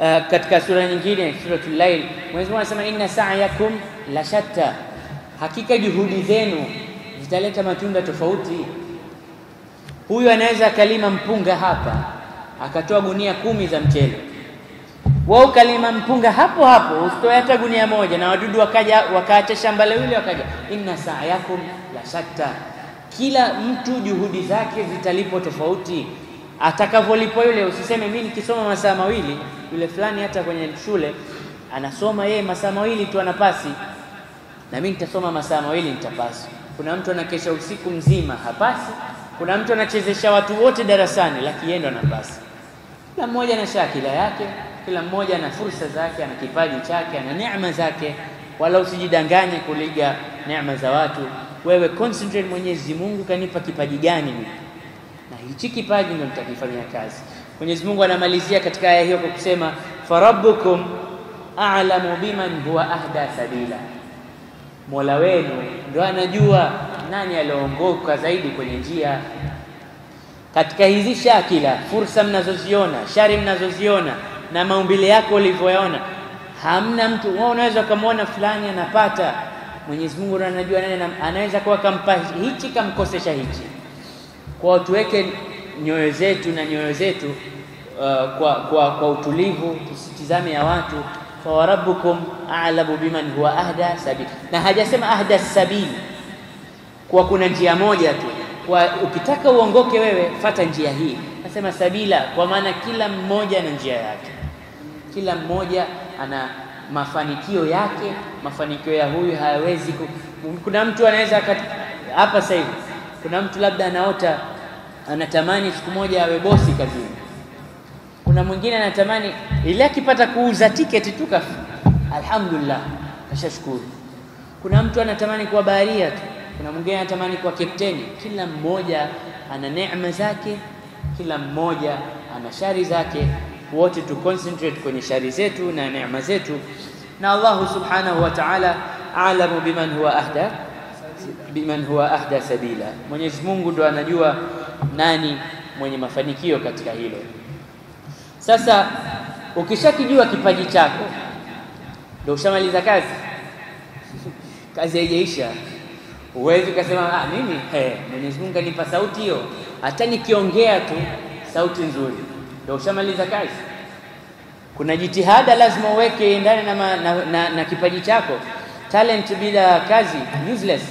uh, katika sura nyingine, Suratul Lail, Mwenyezi Mungu anasema inna sa'yakum la shatta, hakika juhudi zenu zitaleta matunda tofauti. Huyu anaweza akalima mpunga hapa akatoa gunia kumi za mchele, wao kalima mpunga hapo hapo usitoe hata gunia moja, na wadudu wakaja wakaacha shamba lile wakaja. Inna sa'yakum la shatta, kila mtu juhudi zake zitalipo tofauti atakavyolipwa yule. Usiseme mimi nikisoma masaa mawili, yule fulani hata kwenye shule anasoma yeye masaa mawili tu anapasi, na mimi nitasoma masaa mawili nitapasi. Kuna mtu anakesha usiku mzima hapasi kuna mtu anachezesha watu wote darasani, lakini yeye ndo anapasi. Kila mmoja ana shakila yake, kila mmoja ana fursa zake, ana kipaji chake, ana neema zake. Wala usijidanganye kuliga neema za watu. Wewe concentrate, Mwenyezi Mungu kanipa kipaji gani mimi, na hichi kipaji ndio nitakifanyia kazi. Mwenyezi Mungu anamalizia katika aya hiyo kwa kusema farabbukum a'lamu biman huwa ahda sabila, Mola wenu ndio anajua nani alioongoka zaidi kwenye njia. Katika hizi shakila, fursa mnazoziona, shari mnazoziona na maumbile yako ulivyoyaona, hamna mtu wewe unaweza ukamwona fulani anapata, Mwenyezi Mungu anajua nani anaweza kuwa kampa hichi kamkosesha hichi. Kwa tuweke nyoyo zetu na nyoyo zetu uh, kwa, kwa, kwa utulivu, tusitizame ya watu fa warabbukum a'lamu biman huwa ahda sabili, na hajasema ahda sabili kwa kuna njia moja tu, kwa ukitaka uongoke wewe fata njia hii. Nasema sabila kwa maana kila mmoja ana njia yake, kila mmoja ana mafanikio yake. Mafanikio ya huyu hayawezi ku... kuna mtu anaweza hapa sasa hivi, kuna mtu labda anaota anatamani siku moja awe bosi kazini kuna mwingine anatamani ile akipata kuuza tiketi tu kafi, alhamdulillah, kashashukuru. Kuna mtu anatamani kuwa baharia tu, kuna mwingine anatamani kuwa kapteni. Kila mmoja ana neema zake, kila mmoja ana shari zake. Wote tu concentrate kwenye shari zetu na neema zetu, na Allahu subhanahu wa ta'ala a'lamu biman huwa ahda biman huwa ahda sabila. Mwenyezi Mungu ndo anajua nani mwenye mafanikio katika hilo. Sasa ukishakijua kipaji chako ndo ushamaliza kazi. [laughs] Kazi haijaisha. Huwezi ukasema ah, mimi hey, Mwenyezi Mungu kanipa sauti hiyo, hata nikiongea tu sauti nzuri, ndio ushamaliza kazi. Kuna jitihada lazima uweke ndani na, na, na, na kipaji chako. Talent bila kazi useless.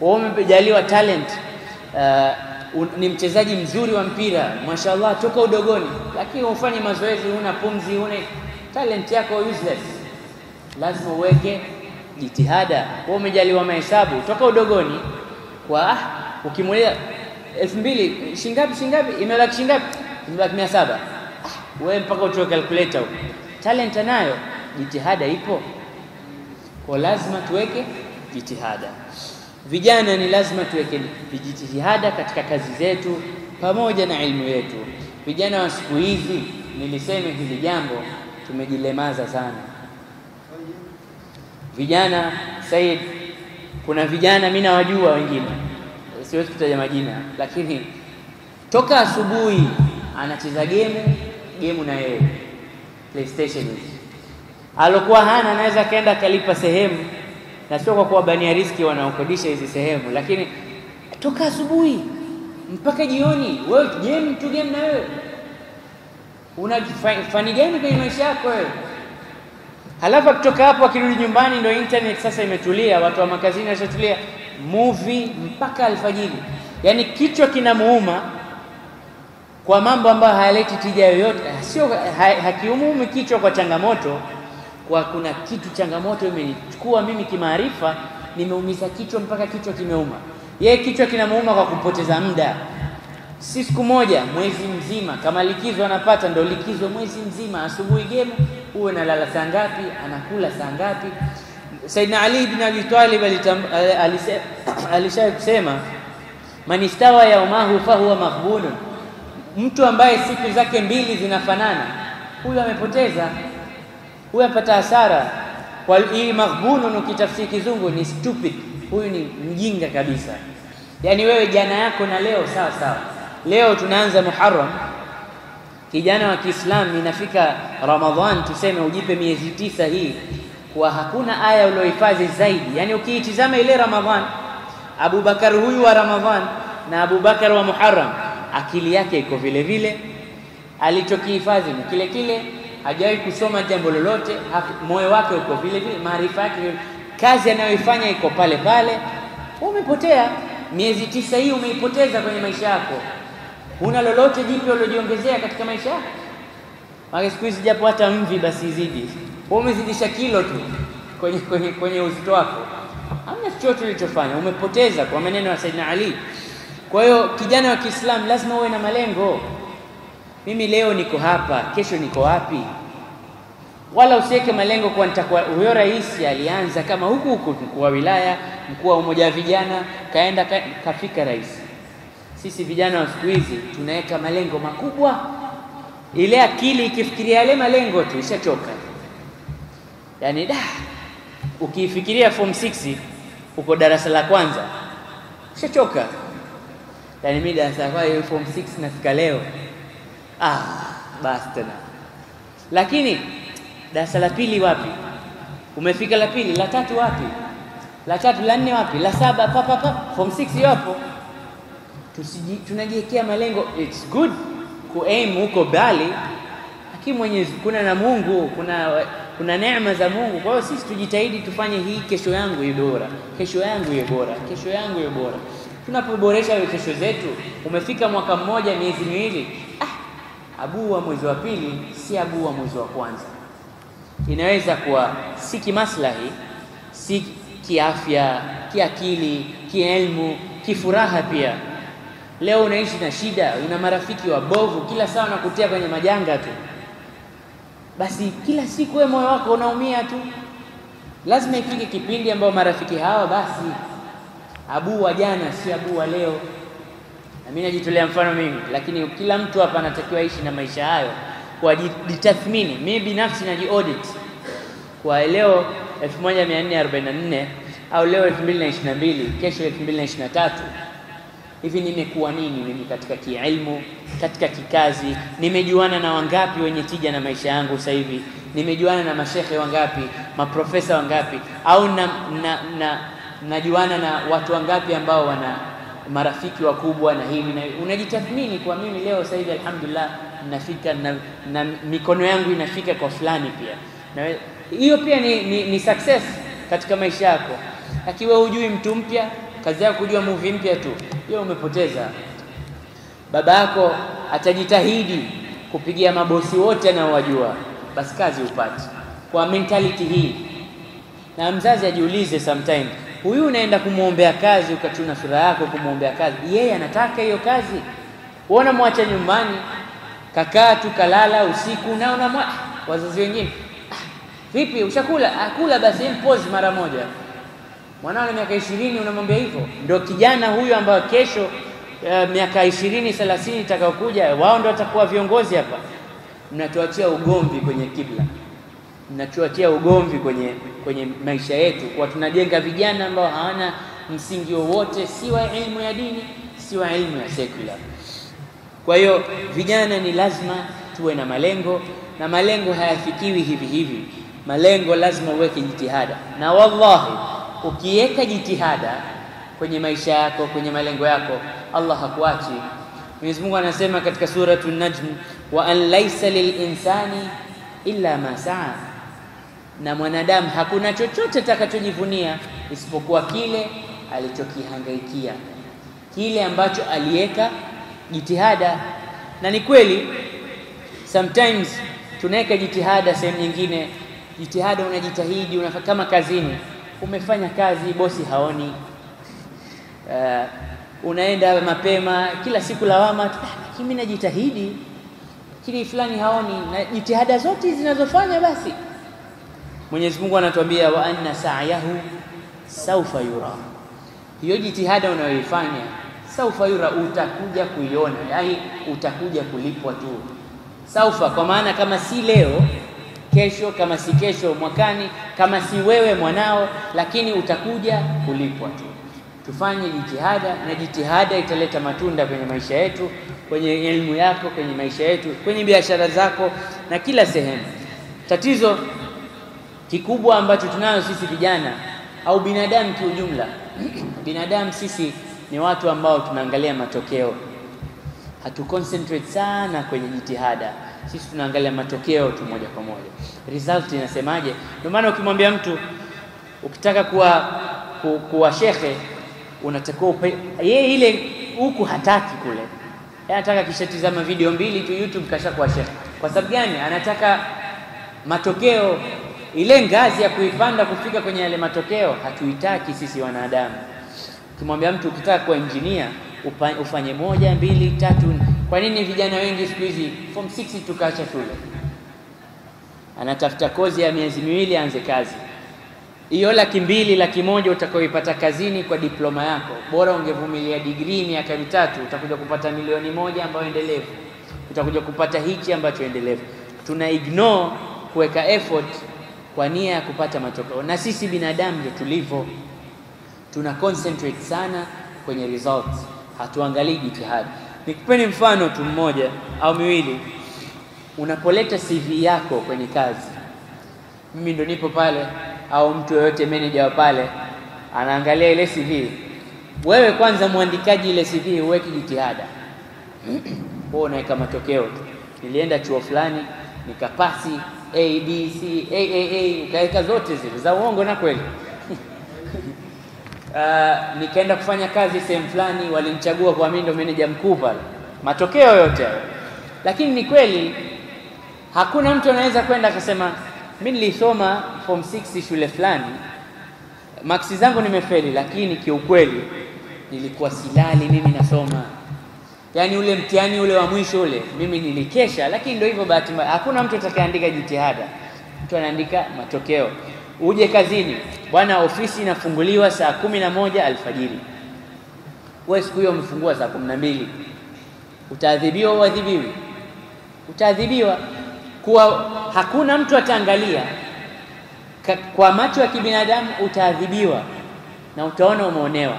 Wewe umejaliwa talent uh, un, ni mchezaji mzuri wa mpira mashallah, toka udogoni, lakini ufanye mazoezi, una pumzi, una talent yako useless. Lazima uweke jitihada. Wewe umejaliwa mahesabu toka udogoni, kwa ukimulia elfu mbili shingapi shingapi, imebaki shingapi, imebaki mia saba wewe mpaka utoe calculator huko. Talent anayo, jitihada ipo, kwa lazima tuweke jitihada. Vijana ni lazima tuweke jitihada katika kazi zetu pamoja na elimu yetu. Vijana wa siku hizi, niliseme hili jambo, tumejilemaza sana vijana. Said, kuna vijana mimi nawajua wengine, siwezi kutaja majina, lakini toka asubuhi anacheza gemu gemu na yeye PlayStation hizi, alokuwa hana anaweza akaenda akalipa sehemu na sio kwa kuwabania riski wanaokodisha hizi sehemu, lakini toka asubuhi mpaka jioni, wewe game tu game. Na wewe una fani gani kwenye maisha yako wewe? Halafu akitoka hapo akirudi nyumbani, ndio internet sasa imetulia, watu wa makazini washatulia, movie mpaka alfajiri. yani kichwa kinamuuma kwa mambo ambayo hayaleti tija yoyote, sio ha, hakiumumi kichwa kwa changamoto kwa kuna kitu changamoto imenichukua mimi kimaarifa, nimeumiza kichwa mpaka kichwa kimeuma. Yeye kichwa kinamuuma kwa kupoteza muda, si siku moja, mwezi mzima. Kama likizo anapata, ndo likizo mwezi mzima. Asubuhi gemu, uwe nalala saa ngapi, anakula saa ngapi? Saidina Ali ibn Abi Talib alishawahi kusema, man istawa yaumahu fahuwa maghbunun, mtu ambaye siku zake mbili zinafanana, huyu amepoteza huyu apata hasara. Hii maghbunun, ukitafsiri kizungu ni stupid, huyu ni mjinga kabisa. Yaani wewe jana yako na leo sawa sawa. Leo tunaanza Muharram, kijana wa Kiislamu, inafika Ramadhan, tuseme ujipe miezi tisa hii, kwa hakuna aya uliohifadhi zaidi. Yaani ukiitizama ile Ramadhan, Abubakar huyu wa Ramadhan na Abubakar wa Muharram, akili yake iko vile vile, alichokihifadhi ni kile kile. Hajawahi kusoma jambo lolote, moyo wake uko vile vile, maarifa yake, kazi anayoifanya iko pale pale. Umepotea. Miezi tisa hii, umeipoteza kwenye maisha yako. Huna lolote jipya uliojiongezea katika maisha yako. Maana siku hizi japo hata mvi basi izidi, umezidisha kilo tu kwenye, kwenye, kwenye uzito wako, hamna chochote ulichofanya, umepoteza kwa maneno ya Saidina Ali. Kwa hiyo kijana wa Kiislamu lazima uwe na malengo mimi leo niko hapa, kesho niko wapi? Wala usiweke malengo kwa nitakuwa. Huyo rais alianza kama huku huku, mkuu wa wilaya, mkuu wa umoja wa vijana, kaenda ka, kafika rais. Sisi vijana wa siku hizi tunaweka malengo makubwa, ile akili ikifikiria yale malengo tu ishachoka. yani da ukifikiria form 6 uko darasa la kwanza ushachoka. Yani mimi darasa kwanza form 6 nafika leo, ah, basi tena. Lakini darasa la pili wapi? Umefika la pili, la tatu wapi? La tatu, la nne wapi? La saba pa pa pa, form 6 yapo. Tusiji tunajiwekea malengo, it's good ku aim huko bali, lakini Mwenyezi kuna na Mungu, kuna kuna neema za Mungu. Kwa hiyo sisi tujitahidi tufanye hii, kesho yangu iwe bora, kesho yangu iwe bora, kesho yangu iwe bora. Tunapoboresha kesho zetu, umefika mwaka mmoja, miezi miwili, ah, abuu wa mwezi wa pili si abuu wa mwezi wa kwanza. Inaweza kuwa si kimaslahi, si kiafya, kiakili, kielmu, kifuraha pia. Leo unaishi na shida, una marafiki wabovu, kila saa unakutia kwenye majanga tu basi kila siku wewe moyo wako unaumia tu. Lazima ifike kipindi ambao marafiki hawa basi, abuu wa jana si abu wa leo. Na mimi najitolea mfano mimi, lakini kila mtu hapa anatakiwa aishi na maisha hayo kwa jitathmini. Mimi binafsi naji audit kwa leo 1444 au leo 2022 kesho 2023 hivi nimekuwa nini mimi katika kiilmu, katika kikazi? Nimejuana na wangapi wenye tija na maisha yangu sasa hivi? Nimejuana na mashehe wangapi, maprofesa wangapi, au na, na, na, najuana na watu wangapi ambao wana marafiki wakubwa na hivi na. Unajitathmini kwa mimi leo sasa hivi alhamdulillah, nafika na, na mikono yangu inafika kwa fulani pia, na hiyo pia ni, ni, ni success katika maisha yako. Akiwa hujui mtu mpya kazi yako kujua movie mpya tu, hiyo umepoteza. Baba yako atajitahidi kupigia mabosi wote anaowajua, basi kazi upate kwa mentality hii. Na mzazi ajiulize sometime, huyu unaenda kumwombea kazi, ukachuna sura yako kumwombea kazi, yeye anataka hiyo kazi? Uona mwacha nyumbani kakaa tu kalala usiku, na una wazazi wengine ah, vipi ushakula? Akula basi, mpozi mara moja mwanao na miaka ishirini unamwambia hivyo? Ndio kijana huyu ambayo kesho uh, miaka ishirini thelathini itakayokuja wao ndio watakuwa viongozi hapa. Mnatuachia ugomvi kwenye kibla, mnatuachia ugomvi kwenye kwenye maisha yetu, kwa tunajenga vijana ambao hawana msingi wowote, si wa elimu ya dini, si wa elimu ya secular. Kwa hiyo vijana ni lazima tuwe na malengo, na malengo hayafikiwi hivi hivi. Malengo lazima uweke jitihada, na wallahi ukiweka jitihada kwenye maisha yako, kwenye malengo yako, Allah hakuachi. Mwenyezi Mungu anasema katika suratu Najm, wa an laisa lilinsani illa ma saa, na mwanadamu hakuna chochote atakachojivunia isipokuwa kile alichokihangaikia, kile ambacho aliweka jitihada. Na ni kweli sometimes tunaweka jitihada sehemu nyingine, jitihada unajitahidi, una, kama kazini umefanya kazi, bosi haoni. Uh, unaenda mapema kila siku lawama, lakini mimi najitahidi, lakini fulani haoni. Na jitihada zote zinazofanya basi, Mwenyezi Mungu anatuambia wa anna sa'yahu saufa yura, hiyo jitihada unayoifanya saufa yura, utakuja kuiona, yaani utakuja kulipwa tu. Saufa kwa maana kama si leo kesho kama si kesho mwakani, kama si wewe mwanao, lakini utakuja kulipwa tu. Tufanye jitihada, na jitihada italeta matunda kwenye maisha yetu, kwenye elimu yako, kwenye maisha yetu, kwenye biashara zako na kila sehemu. Tatizo kikubwa ambacho tunayo sisi vijana au binadamu kiujumla, binadamu sisi ni watu ambao tunaangalia matokeo, hatu concentrate sana kwenye jitihada sisi tunaangalia matokeo tu moja kwa moja, result inasemaje. Ndio maana ukimwambia mtu ukitaka kuwa ku, kuwa shekhe unatakiwa yeye ile huku hataki kule, anataka kishatizama video mbili tu YouTube kashakuwa shekhe. Kwa sababu gani? Anataka matokeo, ile ngazi ya kuipanda kufika kwenye yale matokeo hatuitaki sisi wanadamu. Ukimwambia mtu ukitaka kuwa engineer ufanye moja mbili tatu kwa nini vijana wengi siku hizi form 6 tukaacha shule, anatafuta kozi ya miezi miwili aanze kazi? Hiyo laki mbili laki moja utakaoipata kazini kwa diploma yako, bora ungevumilia degree miaka mitatu, utakuja kupata milioni moja ambayo endelevu, utakuja kupata hichi ambacho endelevu. Tuna ignore kuweka effort kwa nia ya kupata matokeo, na sisi binadamu ndio tulivyo, tuna concentrate sana kwenye results, hatuangalii jitihada. Nikupeni mfano tu mmoja au miwili. Unapoleta CV yako kwenye kazi, mimi ndo nipo pale, au mtu yoyote manager wa pale anaangalia ile CV. Wewe kwanza, mwandikaji, ile CV huweki jitihada [clears throat] wewe unaweka matokeo tu. Nilienda chuo fulani nikapasi A B C A A A, ukaweka zote zile za uongo na kweli. Uh, [laughs] nikaenda kufanya kazi sehemu fulani, walinichagua kwa mimi ndo meneja mkuu pale, matokeo yote hayo. Lakini ni kweli hakuna mtu anaweza kwenda akasema mimi nilisoma form 6 shule fulani, maksi zangu nimefeli, lakini kiukweli nilikuwa silali mimi nasoma yaani ule mtihani ule wa mwisho ule mimi nilikesha, lakini ndio hivyo, bahati mbaya. Hakuna mtu atakayeandika jitihada, mtu anaandika matokeo. Uje kazini bwana, ofisi inafunguliwa saa kumi na moja alfajiri, wewe siku hiyo umefungua saa kumi na mbili utaadhibiwa uadhibiwi? Utaadhibiwa. Kuwa hakuna mtu ataangalia kwa macho ya kibinadamu utaadhibiwa na utaona umeonewa,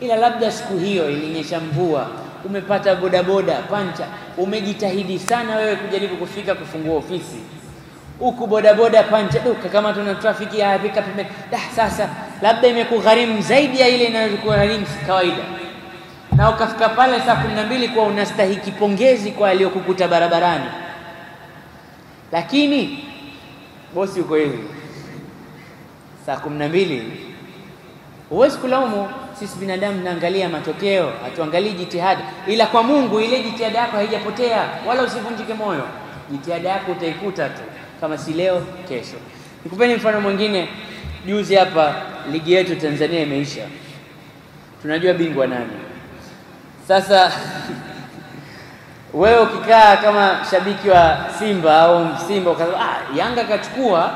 ila labda siku hiyo ilinyesha mvua umepata bodaboda pancha, umejitahidi sana wewe kujaribu kufika kufungua ofisi huku, bodaboda pancha duka, kama tuna trafiki ya pika pembeni. Dah, sasa labda imekugharimu zaidi ya ile inayokugharimu kawaida, na ukafika pale saa kumi na mbili kwa unastahiki pongezi kwa aliyokukuta barabarani, lakini bosi uko hivi saa kumi na mbili huwezi kulaumu. Sisi binadamu naangalia matokeo, hatuangalii jitihada, ila kwa Mungu ile jitihada yako haijapotea, wala usivunjike moyo. Jitihada yako utaikuta tu, kama si leo, kesho. Nikupeni mfano mwingine. Juzi hapa ligi yetu Tanzania imeisha, tunajua bingwa nani. Sasa [laughs] wewe ukikaa kama shabiki wa Simba au Simba ukasema ah, Yanga kachukua,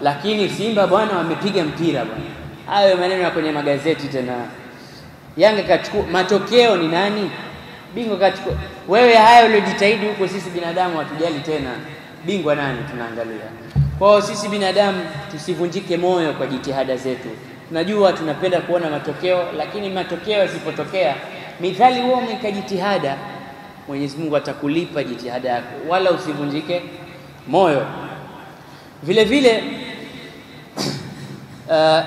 lakini Simba bwana wamepiga mpira bwana hayo maneno ya kwenye magazeti tena. Yanga kachukua, matokeo ni nani? Bingwa kachukua. Wewe hayo uliojitahidi huko, sisi binadamu hatujali tena bingwa nani, tunaangalia. Kwa hiyo sisi binadamu tusivunjike moyo kwa jitihada zetu. Tunajua tunapenda kuona matokeo, lakini matokeo yasipotokea, mithali wewe umeweka jitihada, Mwenyezi Mungu atakulipa jitihada yako, wala usivunjike moyo. Vile vile [clears throat] uh,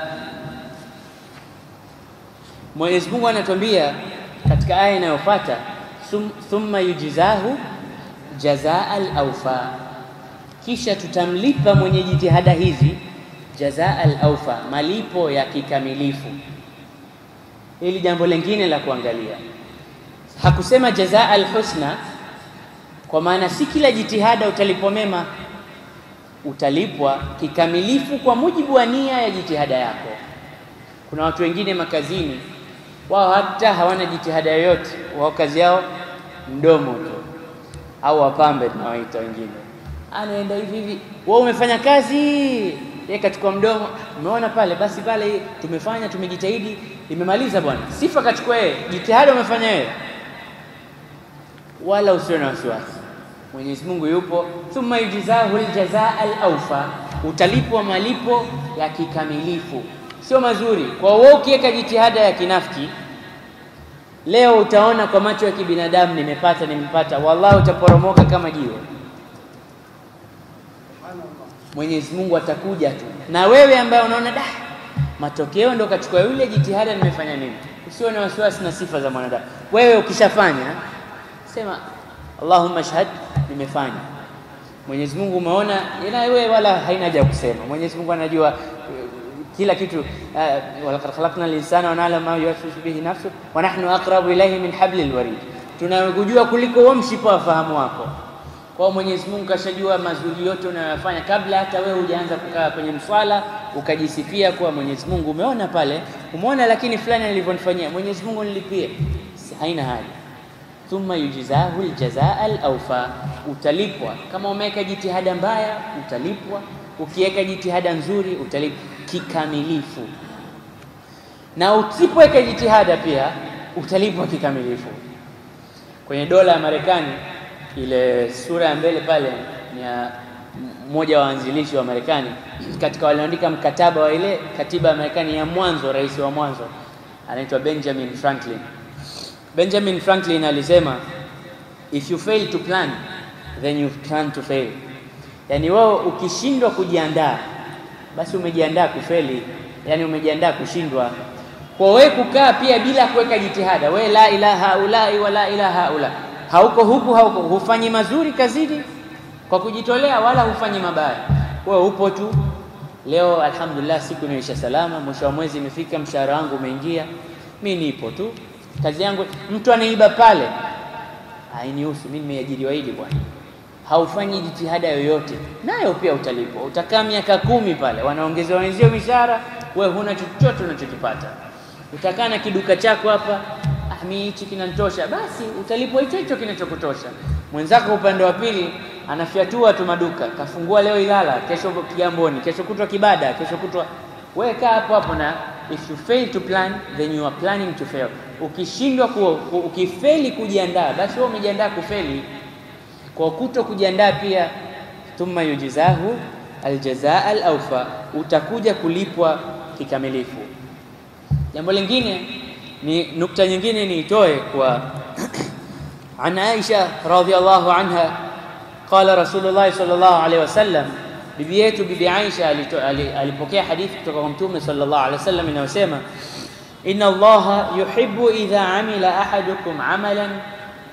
Mwenyezi Mungu anatuambia katika aya inayofuata, thumma yujizahu jazaa al-awfa, kisha tutamlipa mwenye jitihada hizi jazaa al-awfa, malipo ya kikamilifu. Hili jambo lingine la kuangalia, hakusema jazaa al-husna, kwa maana si kila jitihada utalipwa mema, utalipwa kikamilifu kwa mujibu wa nia ya jitihada yako. Kuna watu wengine makazini wao hata hawana jitihada yoyote, wao kazi yao mdomo tu, au wapambe tunawaita wengine. Anaenda hivi hivi, wewe umefanya kazi, yeye kachukua mdomo, umeona pale, basi pale tumefanya, tumejitahidi, imemaliza bwana, sifa kachukua yeye, jitihada umefanya yeye, wala usiwe na wasiwasi. Mwenyezi Mungu yupo, thumma yujzahu aljazaa alawfa, utalipwa malipo ya kikamilifu sio mazuri kwa wewe. Ukiweka jitihada ya kinafiki leo, utaona kwa macho ya kibinadamu, nimepata nimepata, wallahi utaporomoka kama jiwe. Mwenyezi Mungu atakuja tu na wewe ambaye unaona da, matokeo ndo kachukua yule, jitihada nimefanya nini? Usiwe na wasiwasi na sifa za mwanadamu. Wewe ukishafanya sema Allahumma shahad, nimefanya. Mwenyezi Mungu umeona, ila wewe wala haina haja kusema. Mwenyezi Mungu anajua kila kitu. walaqad khalaqna linsana wa na'lamu ma yuwaswisu bihi nafsu wa nahnu aqrabu ilayhi min hablil warid, tunakujua kuliko wewe mshipa wa fahamu wako. Kwa Mwenyezi Mungu kashajua mazuri yote unayoyafanya. Kabla hata wewe hujaanza kukaa kwenye mswala ukajisifia kuwa Mwenyezi Mungu. Umeona pale, umeona lakini fulani alivyonifanyia. Mwenyezi Mungu nilipie, haina haja. Thumma yujzahu aljazaa alawfa, utalipwa. Kama umeweka jitihada mbaya, utalipwa. Ukiweka jitihada nzuri utalipwa kikamilifu, na usipoweka jitihada pia utalipwa kikamilifu. Kwenye dola ya Marekani ile sura ya mbele pale ni ya mmoja wa waanzilishi wa Marekani katika walioandika mkataba wa ile katiba ya Marekani ya mwanzo, rais wa mwanzo anaitwa Benjamin Franklin. Benjamin Franklin alisema if you fail to plan then you plan to fail, yani wewe ukishindwa kujiandaa basi umejiandaa kufeli, yani umejiandaa kushindwa. Kwa wewe kukaa pia bila kuweka jitihada, wewe la ilaha ulai wa la ilaha haula, hauko huku hauko, hufanyi mazuri kazini. Kwa kujitolea, wala hufanyi mabaya, wewe upo tu. Leo alhamdulillah, siku imeisha salama, mwisho wa mwezi imefika, mshahara wangu umeingia, mi nipo tu. Kazi yangu. Mtu anaiba pale, hainihusu. Mimi, nimeajiriwa hili bwana. Haufanyi jitihada yoyote, nayo pia utalipwa. Utakaa miaka kumi pale, wanaongezewa wenzio mishahara, wewe huna chochote unachokipata. Utakaa na kiduka chako hapa, ah, mimi hichi kinanitosha, basi utalipwa hicho hicho kinachokutosha. Mwenzako upande wa pili anafyatua tu maduka, kafungua leo Ilala, kesho Kigamboni, kesho kutwa Kibada, kesho kutwa. Wewe kaa hapo hapo, na if you fail to plan then you are planning to fail. Ukishindwa ukifeli kujiandaa, basi wewe umejiandaa kufeli. Kwa kuto kujiandaa pia, thumma yujizahu aljazaa alawfa, utakuja kulipwa kikamilifu. Jambo lingine ni nukta nyingine niitoe kwa [clears throat] an Aisha radhiallahu anha qala Rasulullah sallallahu alaihi wasallam, bibi yetu bibi Aisha alipokea hadithi kutoka kwa Mtume sallallahu alaihi wasallam inayosema inna Allaha yuhibbu idha amila ahadukum amalan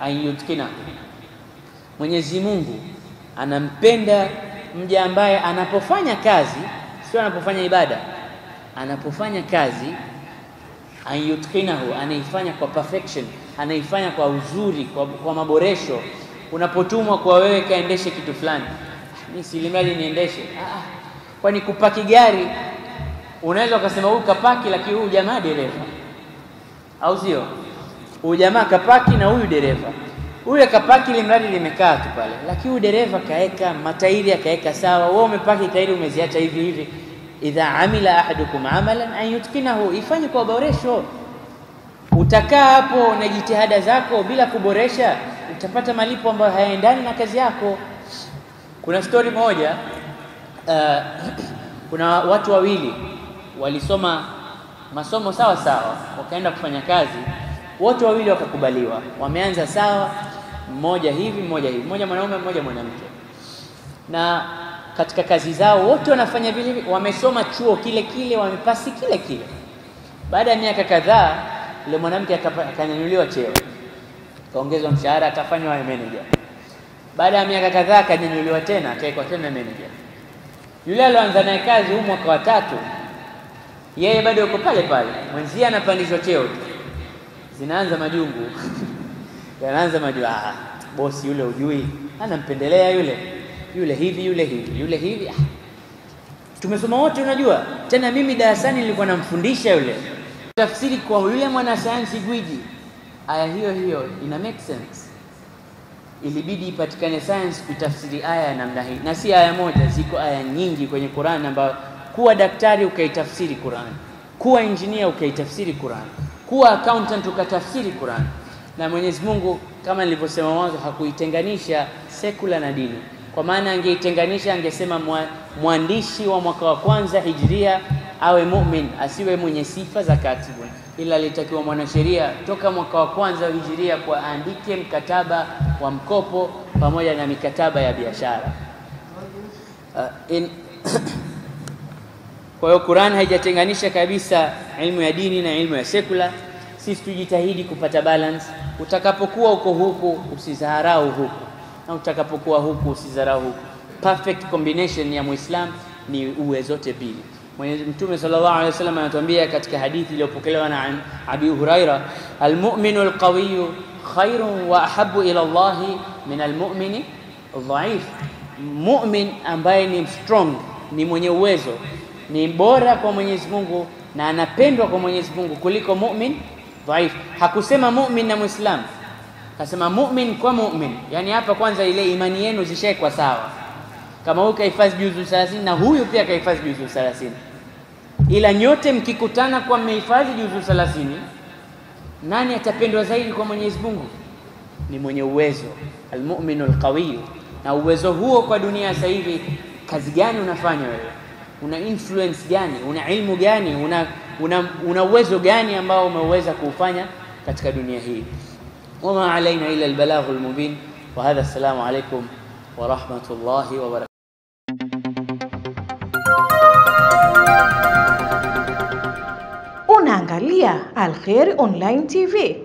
an yutkinahu, Mwenyezi Mungu anampenda mja ambaye anapofanya kazi, sio anapofanya ibada, anapofanya kazi anyutkinahu, anaifanya kwa perfection, anaifanya kwa uzuri, kwa, kwa maboresho. Unapotumwa kwa wewe kaendeshe kitu fulani, mimi silimali niendeshe. Ah, kwani kupaki gari unaweza ukasema huyu kapaki, lakini huyu jamaa dereva, au sio? Huyu jamaa kapaki na huyu dereva. Huyu kapaki ile mradi limekaa tu pale, lakini huyu dereva kaeka matairi akaeka sawa. Wewe umepaki tairi umeziacha hivi hivi idha amila ahadukum amalan an yutkinahu, ifanye kwa boresho. Utakaa hapo na jitihada zako bila kuboresha, utapata malipo ambayo hayaendani na kazi yako. Kuna stori moja uh, [clears throat] kuna watu wawili walisoma masomo sawa sawa, wakaenda kufanya kazi, wote wawili wakakubaliwa, wameanza sawa, mmoja hivi mmoja hivi, mmoja mwanaume mmoja mwanamke, na katika kazi zao wote wanafanya vile wamesoma chuo kile kile, wamepasi kile kile. Baada ya miaka kadhaa, yule mwanamke akanyanyuliwa cheo, akaongezwa mshahara, akafanywa manager. Baada ya miaka kadhaa, akanyanyuliwa tena, akawekwa tena manager. Yule alioanza naye kazi huu mwaka wa tatu, yeye bado yuko pale pale, mwenzie anapandishwa cheo zinaanza majungu [laughs] yanaanza majua, Ah, bosi yule ujui, anampendelea yule yule hivi yule hivi yule hivi. Ah, tumesoma wote, unajua tena. Mimi darasani nilikuwa namfundisha yule tafsiri kwa yule mwanasayansi gwiji. Aya hiyo hiyo ina make sense, ilibidi ipatikane science kutafsiri aya ya namna hii, na si aya moja, ziko aya nyingi kwenye Qur'an ambayo kuwa daktari ukaitafsiri Qur'an, kuwa injinia ukaitafsiri Qur'an, kuwa accountant ukatafsiri Qur'an. Na Mwenyezi Mungu kama nilivyosema mwanzo hakuitenganisha sekula na dini kwa maana angeitenganisha angesema mwandishi wa mwaka wa kwanza hijiria awe mumin, asiwe mwenye sifa za katibu, ila alitakiwa mwanasheria toka mwaka wa kwanza wa hijiria kwa aandike mkataba wa mkopo pamoja na mikataba ya biashara. Uh, in [coughs] kwa hiyo Qur'an haijatenganisha kabisa ilmu ya dini na ilmu ya sekula. Sisi tujitahidi kupata balance. Utakapokuwa uko huku usidharau huku na utakapokuwa huku usidharau huku. Perfect combination ya Muislam ni uwe zote mbili. Mwenyezi Mtume sallallahu alaihi wasallam anatuambia katika hadithi iliyopokelewa na Abi Huraira, almu'minu alqawiyu khairun wa ahabu ila Allahi min almu'mini dhaif. Mu'min ambaye ni strong, ni mwenye uwezo, ni bora kwa Mwenyezi Mungu na anapendwa kwa Mwenyezi Mungu kuliko mu'min dhaif. Hakusema mu'min na Muislam Kasema mu'min kwa mu'min, Yani hapa kwanza ile imani yenu zishaekwa sawa. Kama huyu kahifadhi juzu 30 na huyu pia kahifadhi juzu 30, ila nyote mkikutana kwa mmehifadhi juzu 30, nani atapendwa zaidi kwa Mwenyezi Mungu? Ni mwenye uwezo, almu'minu alqawiyu. Na uwezo huo kwa dunia sasa hivi kazi gani unafanya wewe, una influence gani, una ilmu gani, una una, una uwezo gani ambao umeweza kuufanya katika dunia hii. wama alaina illa albalaghul mubin wa hadha. Assalamu alaikum wa rahmatullahi wa barakatuh. Unaangalia Alkhair Online TV.